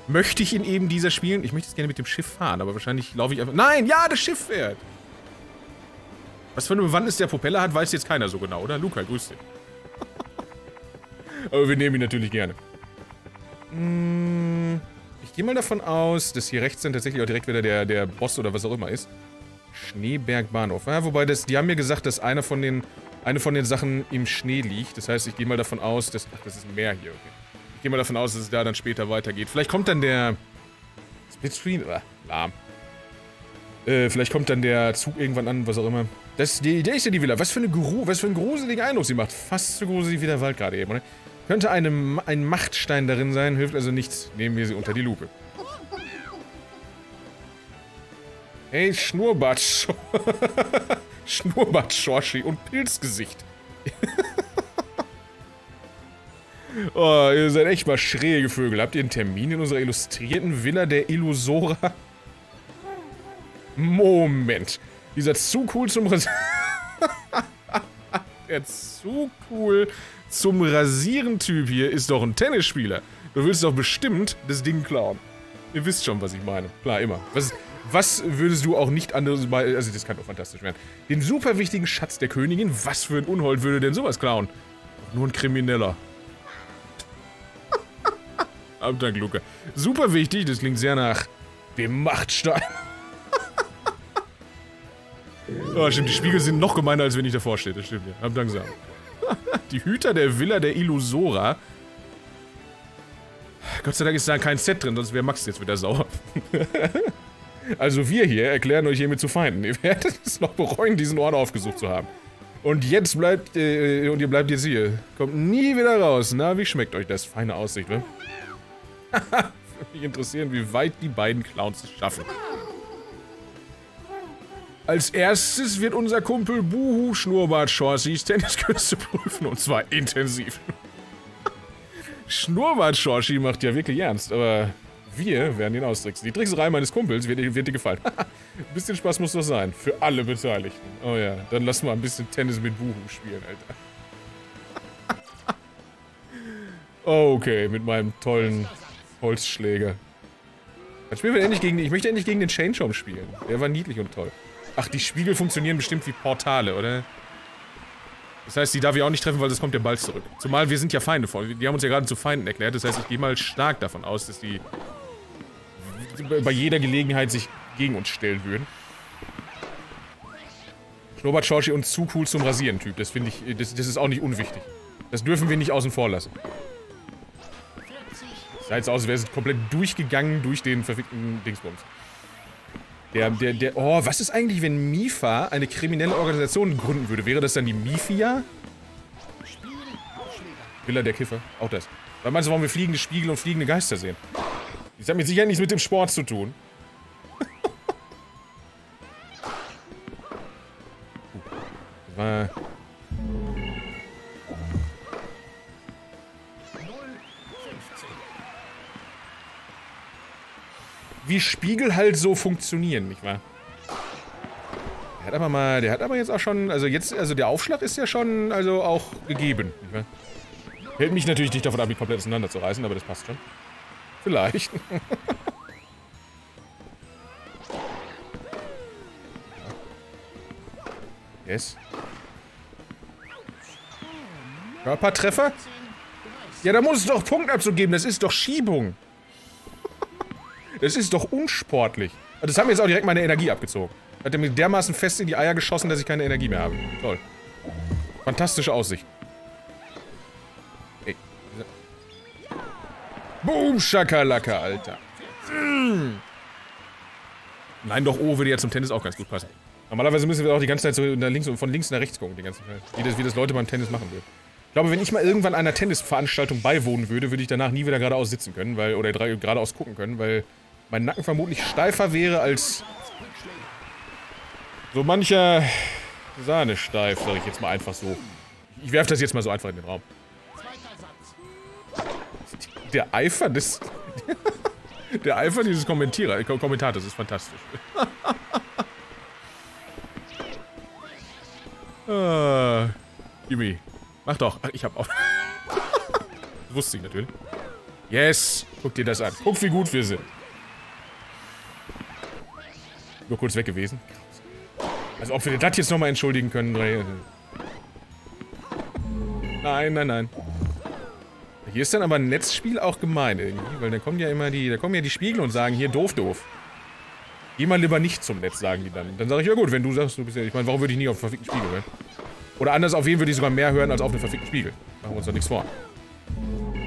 Speaker 1: Möchte ich in eben dieser spielen? Ich möchte jetzt gerne mit dem Schiff fahren, aber wahrscheinlich laufe ich einfach... Nein, ja, das Schiff fährt! Was für eine Bewandtnis der Propeller hat, weiß jetzt keiner so genau, oder? Luca, grüß dich. Aber wir nehmen ihn natürlich gerne. Hm, ich gehe mal davon aus, dass hier rechts dann tatsächlich auch direkt wieder der, der Boss oder was auch immer ist. Schneebergbahnhof. Ja, wobei, das, die haben mir gesagt, dass eine von den, eine von den Sachen im Schnee liegt. Das heißt, ich gehe mal davon aus, dass... Ach, das ist ein Meer hier, okay. Ich gehe mal davon aus, dass es da dann später weitergeht. Vielleicht kommt dann der... Splitscreen? Ah, lahm. Äh, vielleicht kommt dann der Zug irgendwann an, was auch immer. Das, die, der ist ja die Villa. Was für, eine was für einen gruseligen Eindruck sie macht. Fast so gruselig wie der Wald gerade eben, oder? Könnte eine, ein Machtstein darin sein, hilft also nichts. Nehmen wir sie unter die Lupe. Hey, Schnurrbart. Schnurrbart Schorschi und Pilzgesicht. oh, ihr seid echt mal schräge Vögel. Habt ihr einen Termin in unserer illustrierten Villa der Illusora? Moment. Dieser zu cool zum Rasieren. Der zu cool zum Rasieren-Typ hier ist doch ein Tennisspieler. Du willst doch bestimmt das Ding klauen. Ihr wisst schon, was ich meine. Klar, immer. Was, was würdest du auch nicht anderes bei. Also, das kann doch fantastisch werden. Den super wichtigen Schatz der Königin. Was für ein Unhold würde denn sowas klauen? Nur ein Krimineller. Abdank, Luca. Super wichtig, das klingt sehr nach dem Machtstein. Oh, stimmt, die Spiegel sind noch gemeiner, als wenn ich davor stehe. Das stimmt, ja. Abdank, Sam. die Hüter der Villa der Illusora. Gott sei Dank ist da kein Set drin, sonst wäre Max jetzt wieder sauer. also wir hier erklären euch hiermit zu Feinden. Ihr werdet es noch bereuen, diesen Ort aufgesucht zu haben. Und jetzt bleibt, äh, und ihr bleibt jetzt hier. Kommt nie wieder raus. Na, wie schmeckt euch das? Feine Aussicht, ne? Mich interessieren, wie weit die beiden Clowns es schaffen. Als erstes wird unser Kumpel Buhu Schnurrbart Shorsies Tenniskünste prüfen und zwar intensiv. Schnurrbart Shorshi macht ja wirklich ernst, aber wir werden ihn austricksen. Die Trickserei meines Kumpels wird, wird dir gefallen. ein bisschen Spaß muss das sein. Für alle Beteiligten. Oh ja, dann lass mal ein bisschen Tennis mit Buhu spielen, Alter. okay, mit meinem tollen Holzschläger. Dann spielen wir endlich gegen Ich möchte endlich gegen den Chainchomp spielen. Der war niedlich und toll. Ach, die Spiegel funktionieren bestimmt wie Portale, oder? Das heißt, die darf ich auch nicht treffen, weil das kommt ja bald zurück. Zumal wir sind ja Feinde vor. Die haben uns ja gerade zu Feinden erklärt. Das heißt, ich gehe mal stark davon aus, dass die bei jeder Gelegenheit sich gegen uns stellen würden. Schnurrbart Shorshi uns zu cool zum Rasieren-Typ. Das finde ich, das, das ist auch nicht unwichtig. Das dürfen wir nicht außen vor lassen. Sah jetzt aus, als wäre es komplett durchgegangen durch den verfickten Dingsbums. Der, der, der, oh, was ist eigentlich, wenn MIFA eine kriminelle Organisation gründen würde? Wäre das dann die MIFIA? Villa der Kiffer, auch das. Was meinst du, warum wir fliegende Spiegel und fliegende Geister sehen? Das hat mit Sicherheit nichts mit dem Sport zu tun. das war... Wie Spiegel halt so funktionieren, nicht wahr? Der hat aber mal, der hat aber jetzt auch schon, also jetzt, also der Aufschlag ist ja schon, also auch gegeben, nicht wahr? Hält mich natürlich nicht davon ab, mich komplett auseinanderzureißen, aber das passt schon. Vielleicht. yes. Körpertreffer? Ja, da muss es doch Punktabzug geben. Das ist doch Schiebung. Das ist doch unsportlich. Das haben mir jetzt auch direkt meine Energie abgezogen. Hat er mir dermaßen fest in die Eier geschossen, dass ich keine Energie mehr habe. Toll. Fantastische Aussicht. Boom, Schakalaka, Alter. Mm. Nein, doch, O würde ja zum Tennis auch ganz gut passen. Normalerweise müssen wir auch die ganze Zeit so links, von links nach rechts gucken, die ganze Zeit. Wie das, wie das Leute beim Tennis machen würden. Ich glaube, wenn ich mal irgendwann einer Tennisveranstaltung beiwohnen würde, würde ich danach nie wieder geradeaus sitzen können, weil, oder geradeaus gucken können, weil mein Nacken vermutlich steifer wäre als so mancher Sahnesteif, sag ich jetzt mal einfach so. Ich werfe das jetzt mal so einfach in den Raum der Eifer des... der Eifer dieses Kommentierer, äh, Kommentators ist fantastisch. ah, Jimmy, mach doch. Ich hab auch... wusste ich natürlich. Yes, guck dir das an. Guck, wie gut wir sind. Nur kurz weg gewesen. Also ob wir das jetzt nochmal entschuldigen können. Nein, nein, nein. Hier ist dann aber ein Netzspiel auch gemein irgendwie, weil dann kommen ja immer die, da kommen ja die Spiegel und sagen, hier doof, doof. Geh mal lieber nicht zum Netz, sagen die dann. Dann sage ich, ja gut, wenn du sagst, du bist ja, ich meine, warum würde ich nie auf einen verfickten Spiegel hören? Oder anders, auf wen würde ich sogar mehr hören als auf einen verfickten Spiegel? Machen wir uns doch nichts vor.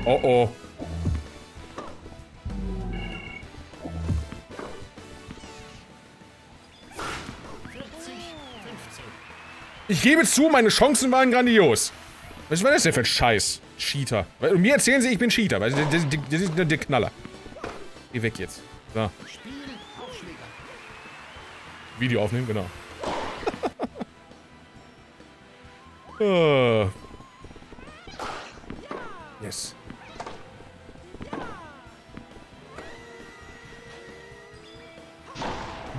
Speaker 1: Oh oh. Ich gebe zu, meine Chancen waren grandios. Was war das denn für ein Scheiß? Cheater. Und mir erzählen sie, ich bin Cheater. Weil das, ist der Knaller. Geh weg jetzt. So. Video aufnehmen, genau. uh. Yes.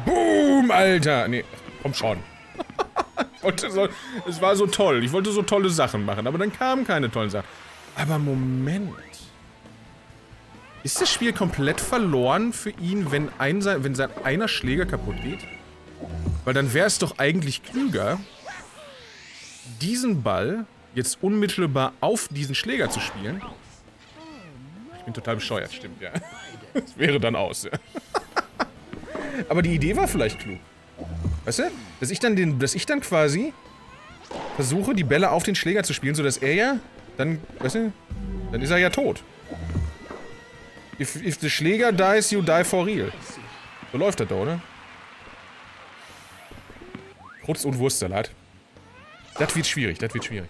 Speaker 1: Boom, Alter. Nee, komm schon wollte so, es war so toll. Ich wollte so tolle Sachen machen, aber dann kamen keine tollen Sachen. Aber Moment. Ist das Spiel komplett verloren für ihn, wenn, ein, wenn sein einer Schläger kaputt geht? Weil dann wäre es doch eigentlich klüger, diesen Ball jetzt unmittelbar auf diesen Schläger zu spielen. Ich bin total bescheuert, stimmt, ja. Das wäre dann aus, ja. Aber die Idee war vielleicht klug. Weißt du? Dass ich dann den, dass ich dann quasi versuche, die Bälle auf den Schläger zu spielen, sodass er ja dann, weißt du, dann ist er ja tot. If, if the Schläger dies, you die for real. So läuft das da, oder? Krutz und Wurstsalat. Das wird schwierig, das wird schwierig.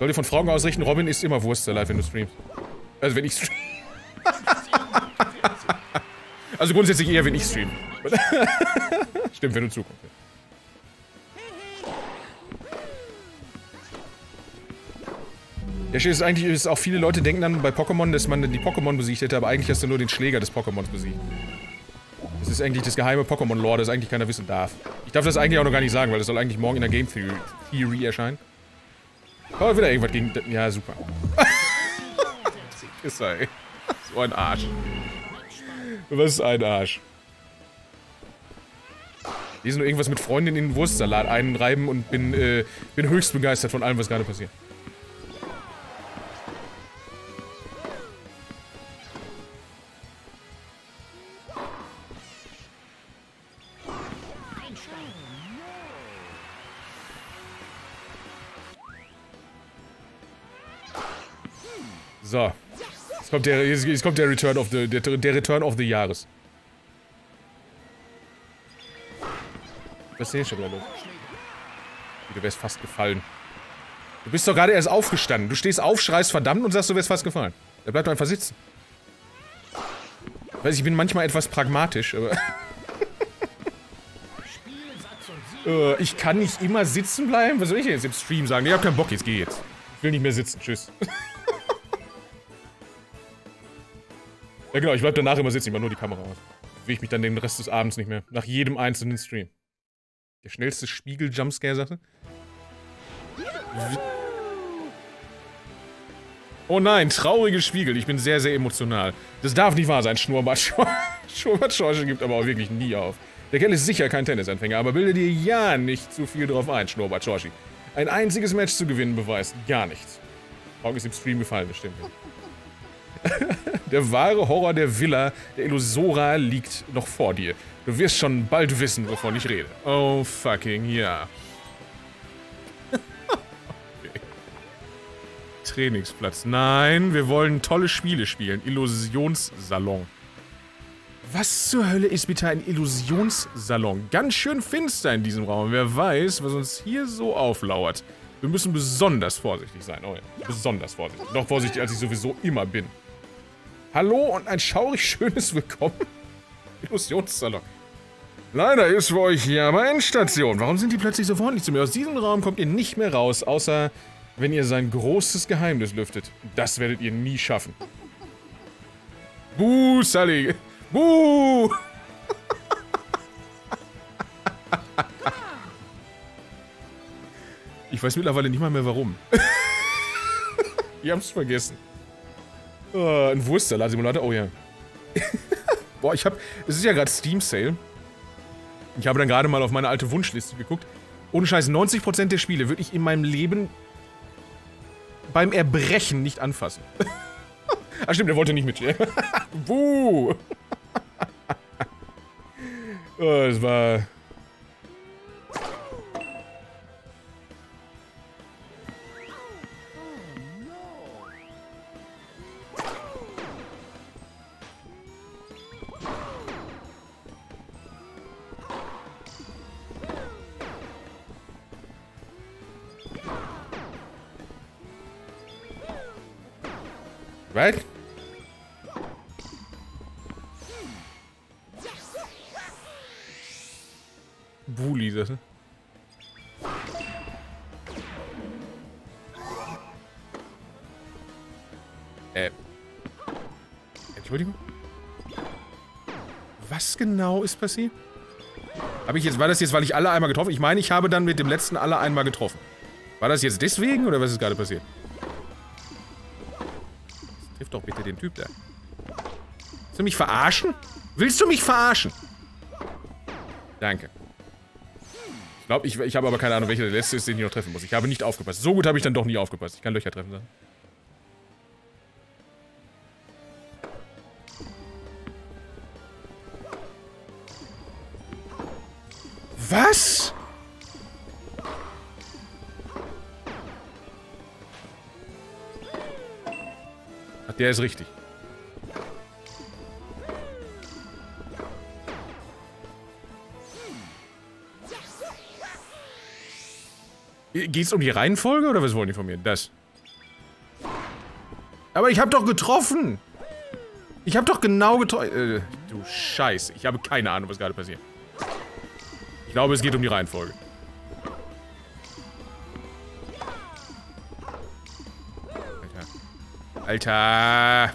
Speaker 1: Dir von Fragen ausrichten, Robin isst immer Wurstsalat, wenn du streamst. Also wenn ich stream. also grundsätzlich eher, wenn ich stream. Stimmt, wenn du. Der Shit ist eigentlich, ist auch viele Leute denken dann bei Pokémon, dass man die Pokémon besiegt hätte, aber eigentlich hast du nur den Schläger des Pokémons besiegt. Das ist eigentlich das geheime Pokémon-Lore, das eigentlich keiner wissen darf. Ich darf das eigentlich auch noch gar nicht sagen, weil das soll eigentlich morgen in der Game Theory, Theory erscheinen. Oh, wieder irgendwas gegen... Ja, super. ist ey. So ein Arsch. Was ist ein Arsch? Lesen nur irgendwas mit Freundin in den Wurstsalat einreiben und bin, äh, bin höchst begeistert von allem, was gerade passiert. So. Kommt der, jetzt kommt der Return of the, der, der Return of the Jahres. Was sehe ich schon gerade? Du wärst fast gefallen. Du bist doch gerade erst aufgestanden. Du stehst auf, schreist verdammt und sagst, du wärst fast gefallen. Da bleibt einfach sitzen. Ich weiß, ich bin manchmal etwas pragmatisch, aber... uh, ich kann nicht immer sitzen bleiben? Was soll ich jetzt im Stream sagen? Ich hab keinen Bock, jetzt geh jetzt. Ich will nicht mehr sitzen. Tschüss. Ja genau, ich bleib danach immer sitzen, ich mach nur die Kamera aus. Bewege ich mich dann den Rest des Abends nicht mehr. Nach jedem einzelnen Stream. Der schnellste Spiegel-Jumpscare, sagte. Oh nein, traurige Spiegel. Ich bin sehr, sehr emotional. Das darf nicht wahr sein, Schnurrbart. Schnurrbart gibt aber auch wirklich nie auf. Der Kerl ist sicher kein Tennisanfänger, aber bilde dir ja nicht zu viel drauf ein, Schnurrbart Shoshi. Ein einziges Match zu gewinnen beweist gar nichts. Augen ist im Stream gefallen, das stimmt. der wahre Horror der Villa, der Illusora, liegt noch vor dir. Du wirst schon bald wissen, wovon ich rede. Oh fucking ja. okay. Trainingsplatz. Nein, wir wollen tolle Spiele spielen. Illusionssalon. Was zur Hölle ist bitte ein Illusionssalon? Ganz schön finster in diesem Raum. Wer weiß, was uns hier so auflauert. Wir müssen besonders vorsichtig sein. Oh ja, besonders vorsichtig. Noch vorsichtig, als ich sowieso immer bin. Hallo und ein schaurig schönes Willkommen. Illusionssalon. Leider ist für euch hier aber Endstation. Warum sind die plötzlich so freundlich zu mir? Aus diesem Raum kommt ihr nicht mehr raus, außer wenn ihr sein großes Geheimnis lüftet. Das werdet ihr nie schaffen. Buh, Sully. Buh. Ich weiß mittlerweile nicht mal mehr warum. Ihr habt's vergessen. Uh, ein Wurstsalat-Simulator, oh ja. Boah, ich hab. Es ist ja gerade Steam Sale. Ich habe dann gerade mal auf meine alte Wunschliste geguckt. Ohne Scheiß, 90% der Spiele würde ich in meinem Leben beim Erbrechen nicht anfassen. ah, stimmt, der wollte nicht mit. Buh! oh, es war Right? Bully, das. Äh. Entschuldigung? Was genau ist passiert? Habe ich jetzt, war das jetzt, weil ich alle einmal getroffen? Ich meine, ich habe dann mit dem letzten alle einmal getroffen. War das jetzt deswegen oder was ist gerade passiert? Triff doch bitte den Typ da. Willst du mich verarschen? Willst du mich verarschen? Danke. Ich glaube, ich, ich habe aber keine Ahnung, welcher der letzte ist, den ich noch treffen muss. Ich habe nicht aufgepasst. So gut habe ich dann doch nie aufgepasst. Ich kann Löcher treffen. Sagen. Was? Der ist richtig. Geht's um die Reihenfolge oder was wollen die von mir? Das. Aber ich habe doch getroffen! Ich habe doch genau getroffen. Äh, du Scheiße. Ich habe keine Ahnung, was gerade passiert. Ich glaube, es geht um die Reihenfolge. Alter.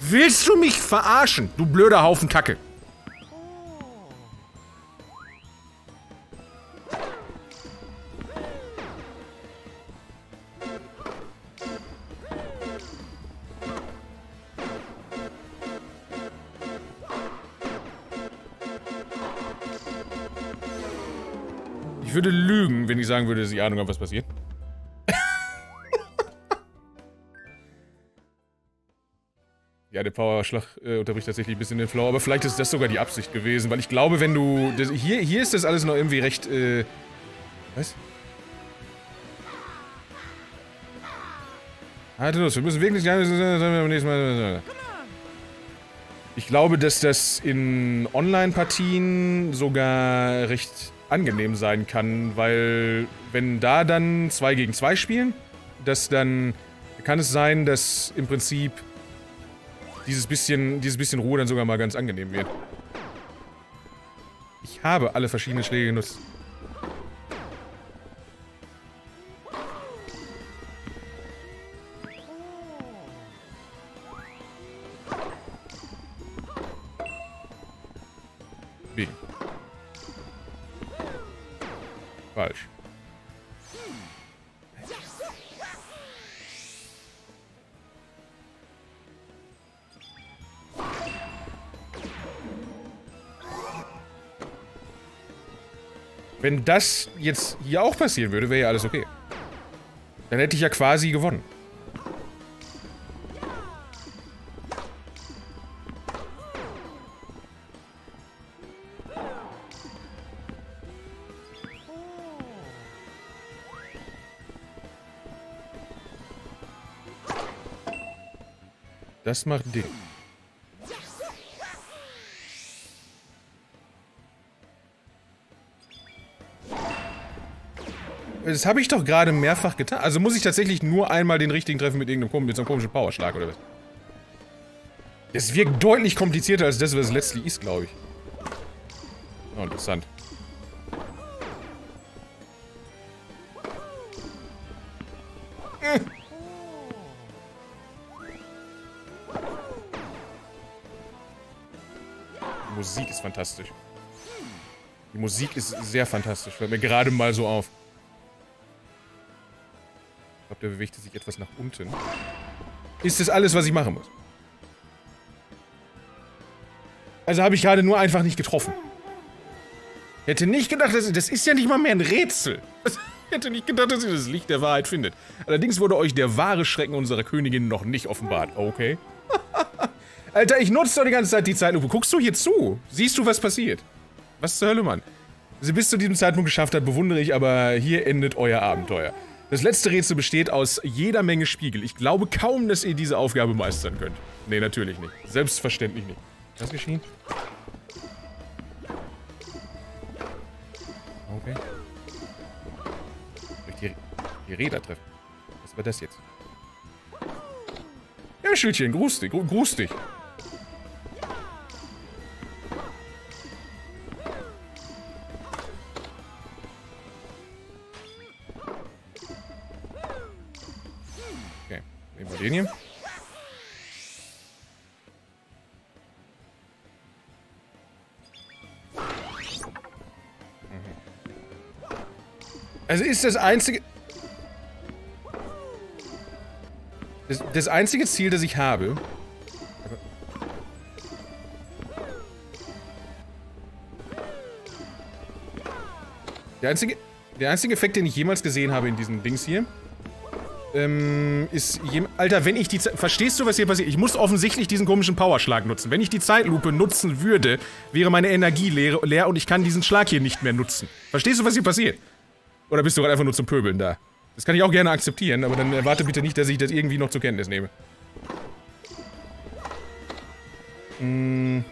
Speaker 1: Willst du mich verarschen, du blöder Haufen Kacke? Ich sagen würde, dass ich Ahnung habe, was passiert. Ja, der Powerschlag äh, unterbricht tatsächlich ein bisschen den Flow, aber vielleicht ist das sogar die Absicht gewesen, weil ich glaube, wenn du... Das, hier, hier ist das alles noch irgendwie recht, äh... Was? Halt los, wir müssen wirklich... Ich glaube, dass das in Online-Partien sogar recht angenehm sein kann, weil wenn da dann 2 gegen 2 spielen, dass dann kann es sein, dass im Prinzip dieses bisschen, dieses bisschen Ruhe dann sogar mal ganz angenehm wird. Ich habe alle verschiedenen Schläge genutzt. Wenn das jetzt hier auch passieren würde, wäre ja alles okay. Dann hätte ich ja quasi gewonnen. Das macht Ding. Das habe ich doch gerade mehrfach getan. Also muss ich tatsächlich nur einmal den richtigen treffen mit irgendeinem mit so einem komischen Powerschlag oder was? Es wirkt deutlich komplizierter als das, was es letztlich ist, glaube ich. Oh, interessant. Die Musik ist fantastisch. Die Musik ist sehr fantastisch, fällt mir gerade mal so auf. Glaube, der bewegte sich etwas nach unten. Ist das alles, was ich machen muss? Also habe ich gerade nur einfach nicht getroffen. Hätte nicht gedacht, dass, das ist ja nicht mal mehr ein Rätsel. Ich hätte nicht gedacht, dass ihr das Licht der Wahrheit findet. Allerdings wurde euch der wahre Schrecken unserer Königin noch nicht offenbart. Okay. Alter, ich nutze doch die ganze Zeit die Zeitlupe. Guckst du hier zu? Siehst du, was passiert? Was zur Hölle, Mann? Sie bis zu diesem Zeitpunkt geschafft hat, bewundere ich, aber hier endet euer Abenteuer. Das letzte Rätsel besteht aus jeder Menge Spiegel. Ich glaube kaum, dass ihr diese Aufgabe meistern könnt. Nee, natürlich nicht. Selbstverständlich nicht. Was geschehen? Okay. Durch die, die Räder treffen. Was war das jetzt? Ja, Schildchen, gruß dich, gruß dich. Den hier? Also ist das einzige... Das, das einzige Ziel, das ich habe... Der einzige, der einzige Effekt, den ich jemals gesehen habe in diesen Dings hier, ähm, ist... Alter, wenn ich die Zeit... Verstehst du, was hier passiert? Ich muss offensichtlich diesen komischen Powerschlag nutzen. Wenn ich die Zeitlupe nutzen würde, wäre meine Energie leer, leer und ich kann diesen Schlag hier nicht mehr nutzen. Verstehst du, was hier passiert? Oder bist du gerade einfach nur zum Pöbeln da? Das kann ich auch gerne akzeptieren, aber dann erwarte bitte nicht, dass ich das irgendwie noch zur Kenntnis nehme. Hm...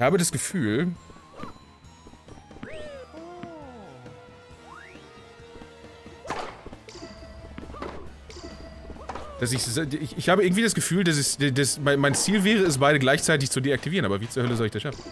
Speaker 1: Ich habe das Gefühl... Dass ich, ich, ich habe irgendwie das Gefühl, dass, es, dass mein Ziel wäre, es beide gleichzeitig zu deaktivieren, aber wie zur Hölle soll ich das schaffen?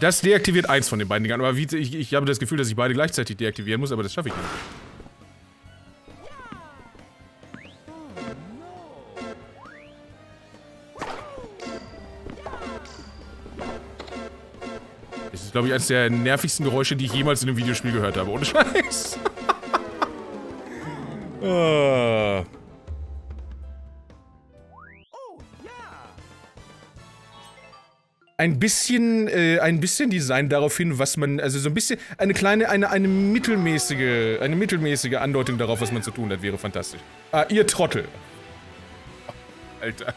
Speaker 1: Das deaktiviert eins von den beiden Dingern. Aber wie, ich, ich habe das Gefühl, dass ich beide gleichzeitig deaktivieren muss, aber das schaffe ich nicht. Das ist, glaube ich, eines der nervigsten Geräusche, die ich jemals in einem Videospiel gehört habe. Ohne Scheiß. oh. ein bisschen, äh, ein bisschen Design darauf hin, was man, also so ein bisschen, eine kleine, eine, eine mittelmäßige, eine mittelmäßige Andeutung darauf, was man zu tun hat, wäre fantastisch. Ah, ihr Trottel. Alter.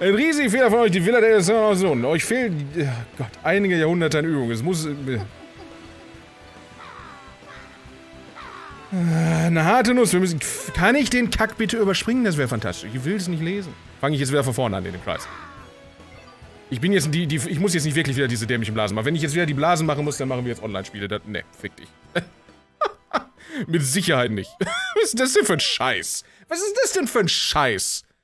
Speaker 1: Ein riesiger Fehler von euch, die Villa der Sohn. Euch fehlen, oh Gott, einige Jahrhunderte an Übung. Es muss... Äh, eine harte Nuss. Wir müssen, kann ich den Kack bitte überspringen? Das wäre fantastisch. Ich will es nicht lesen. Fange ich jetzt wieder von vorne an in den Kreis. Ich bin jetzt die, die, ich muss jetzt nicht wirklich wieder diese dämlichen Blasen machen. Wenn ich jetzt wieder die Blasen machen muss, dann machen wir jetzt Online-Spiele. Ne, fick dich. Mit Sicherheit nicht. Was ist das denn für ein Scheiß? Was ist das denn für ein Scheiß?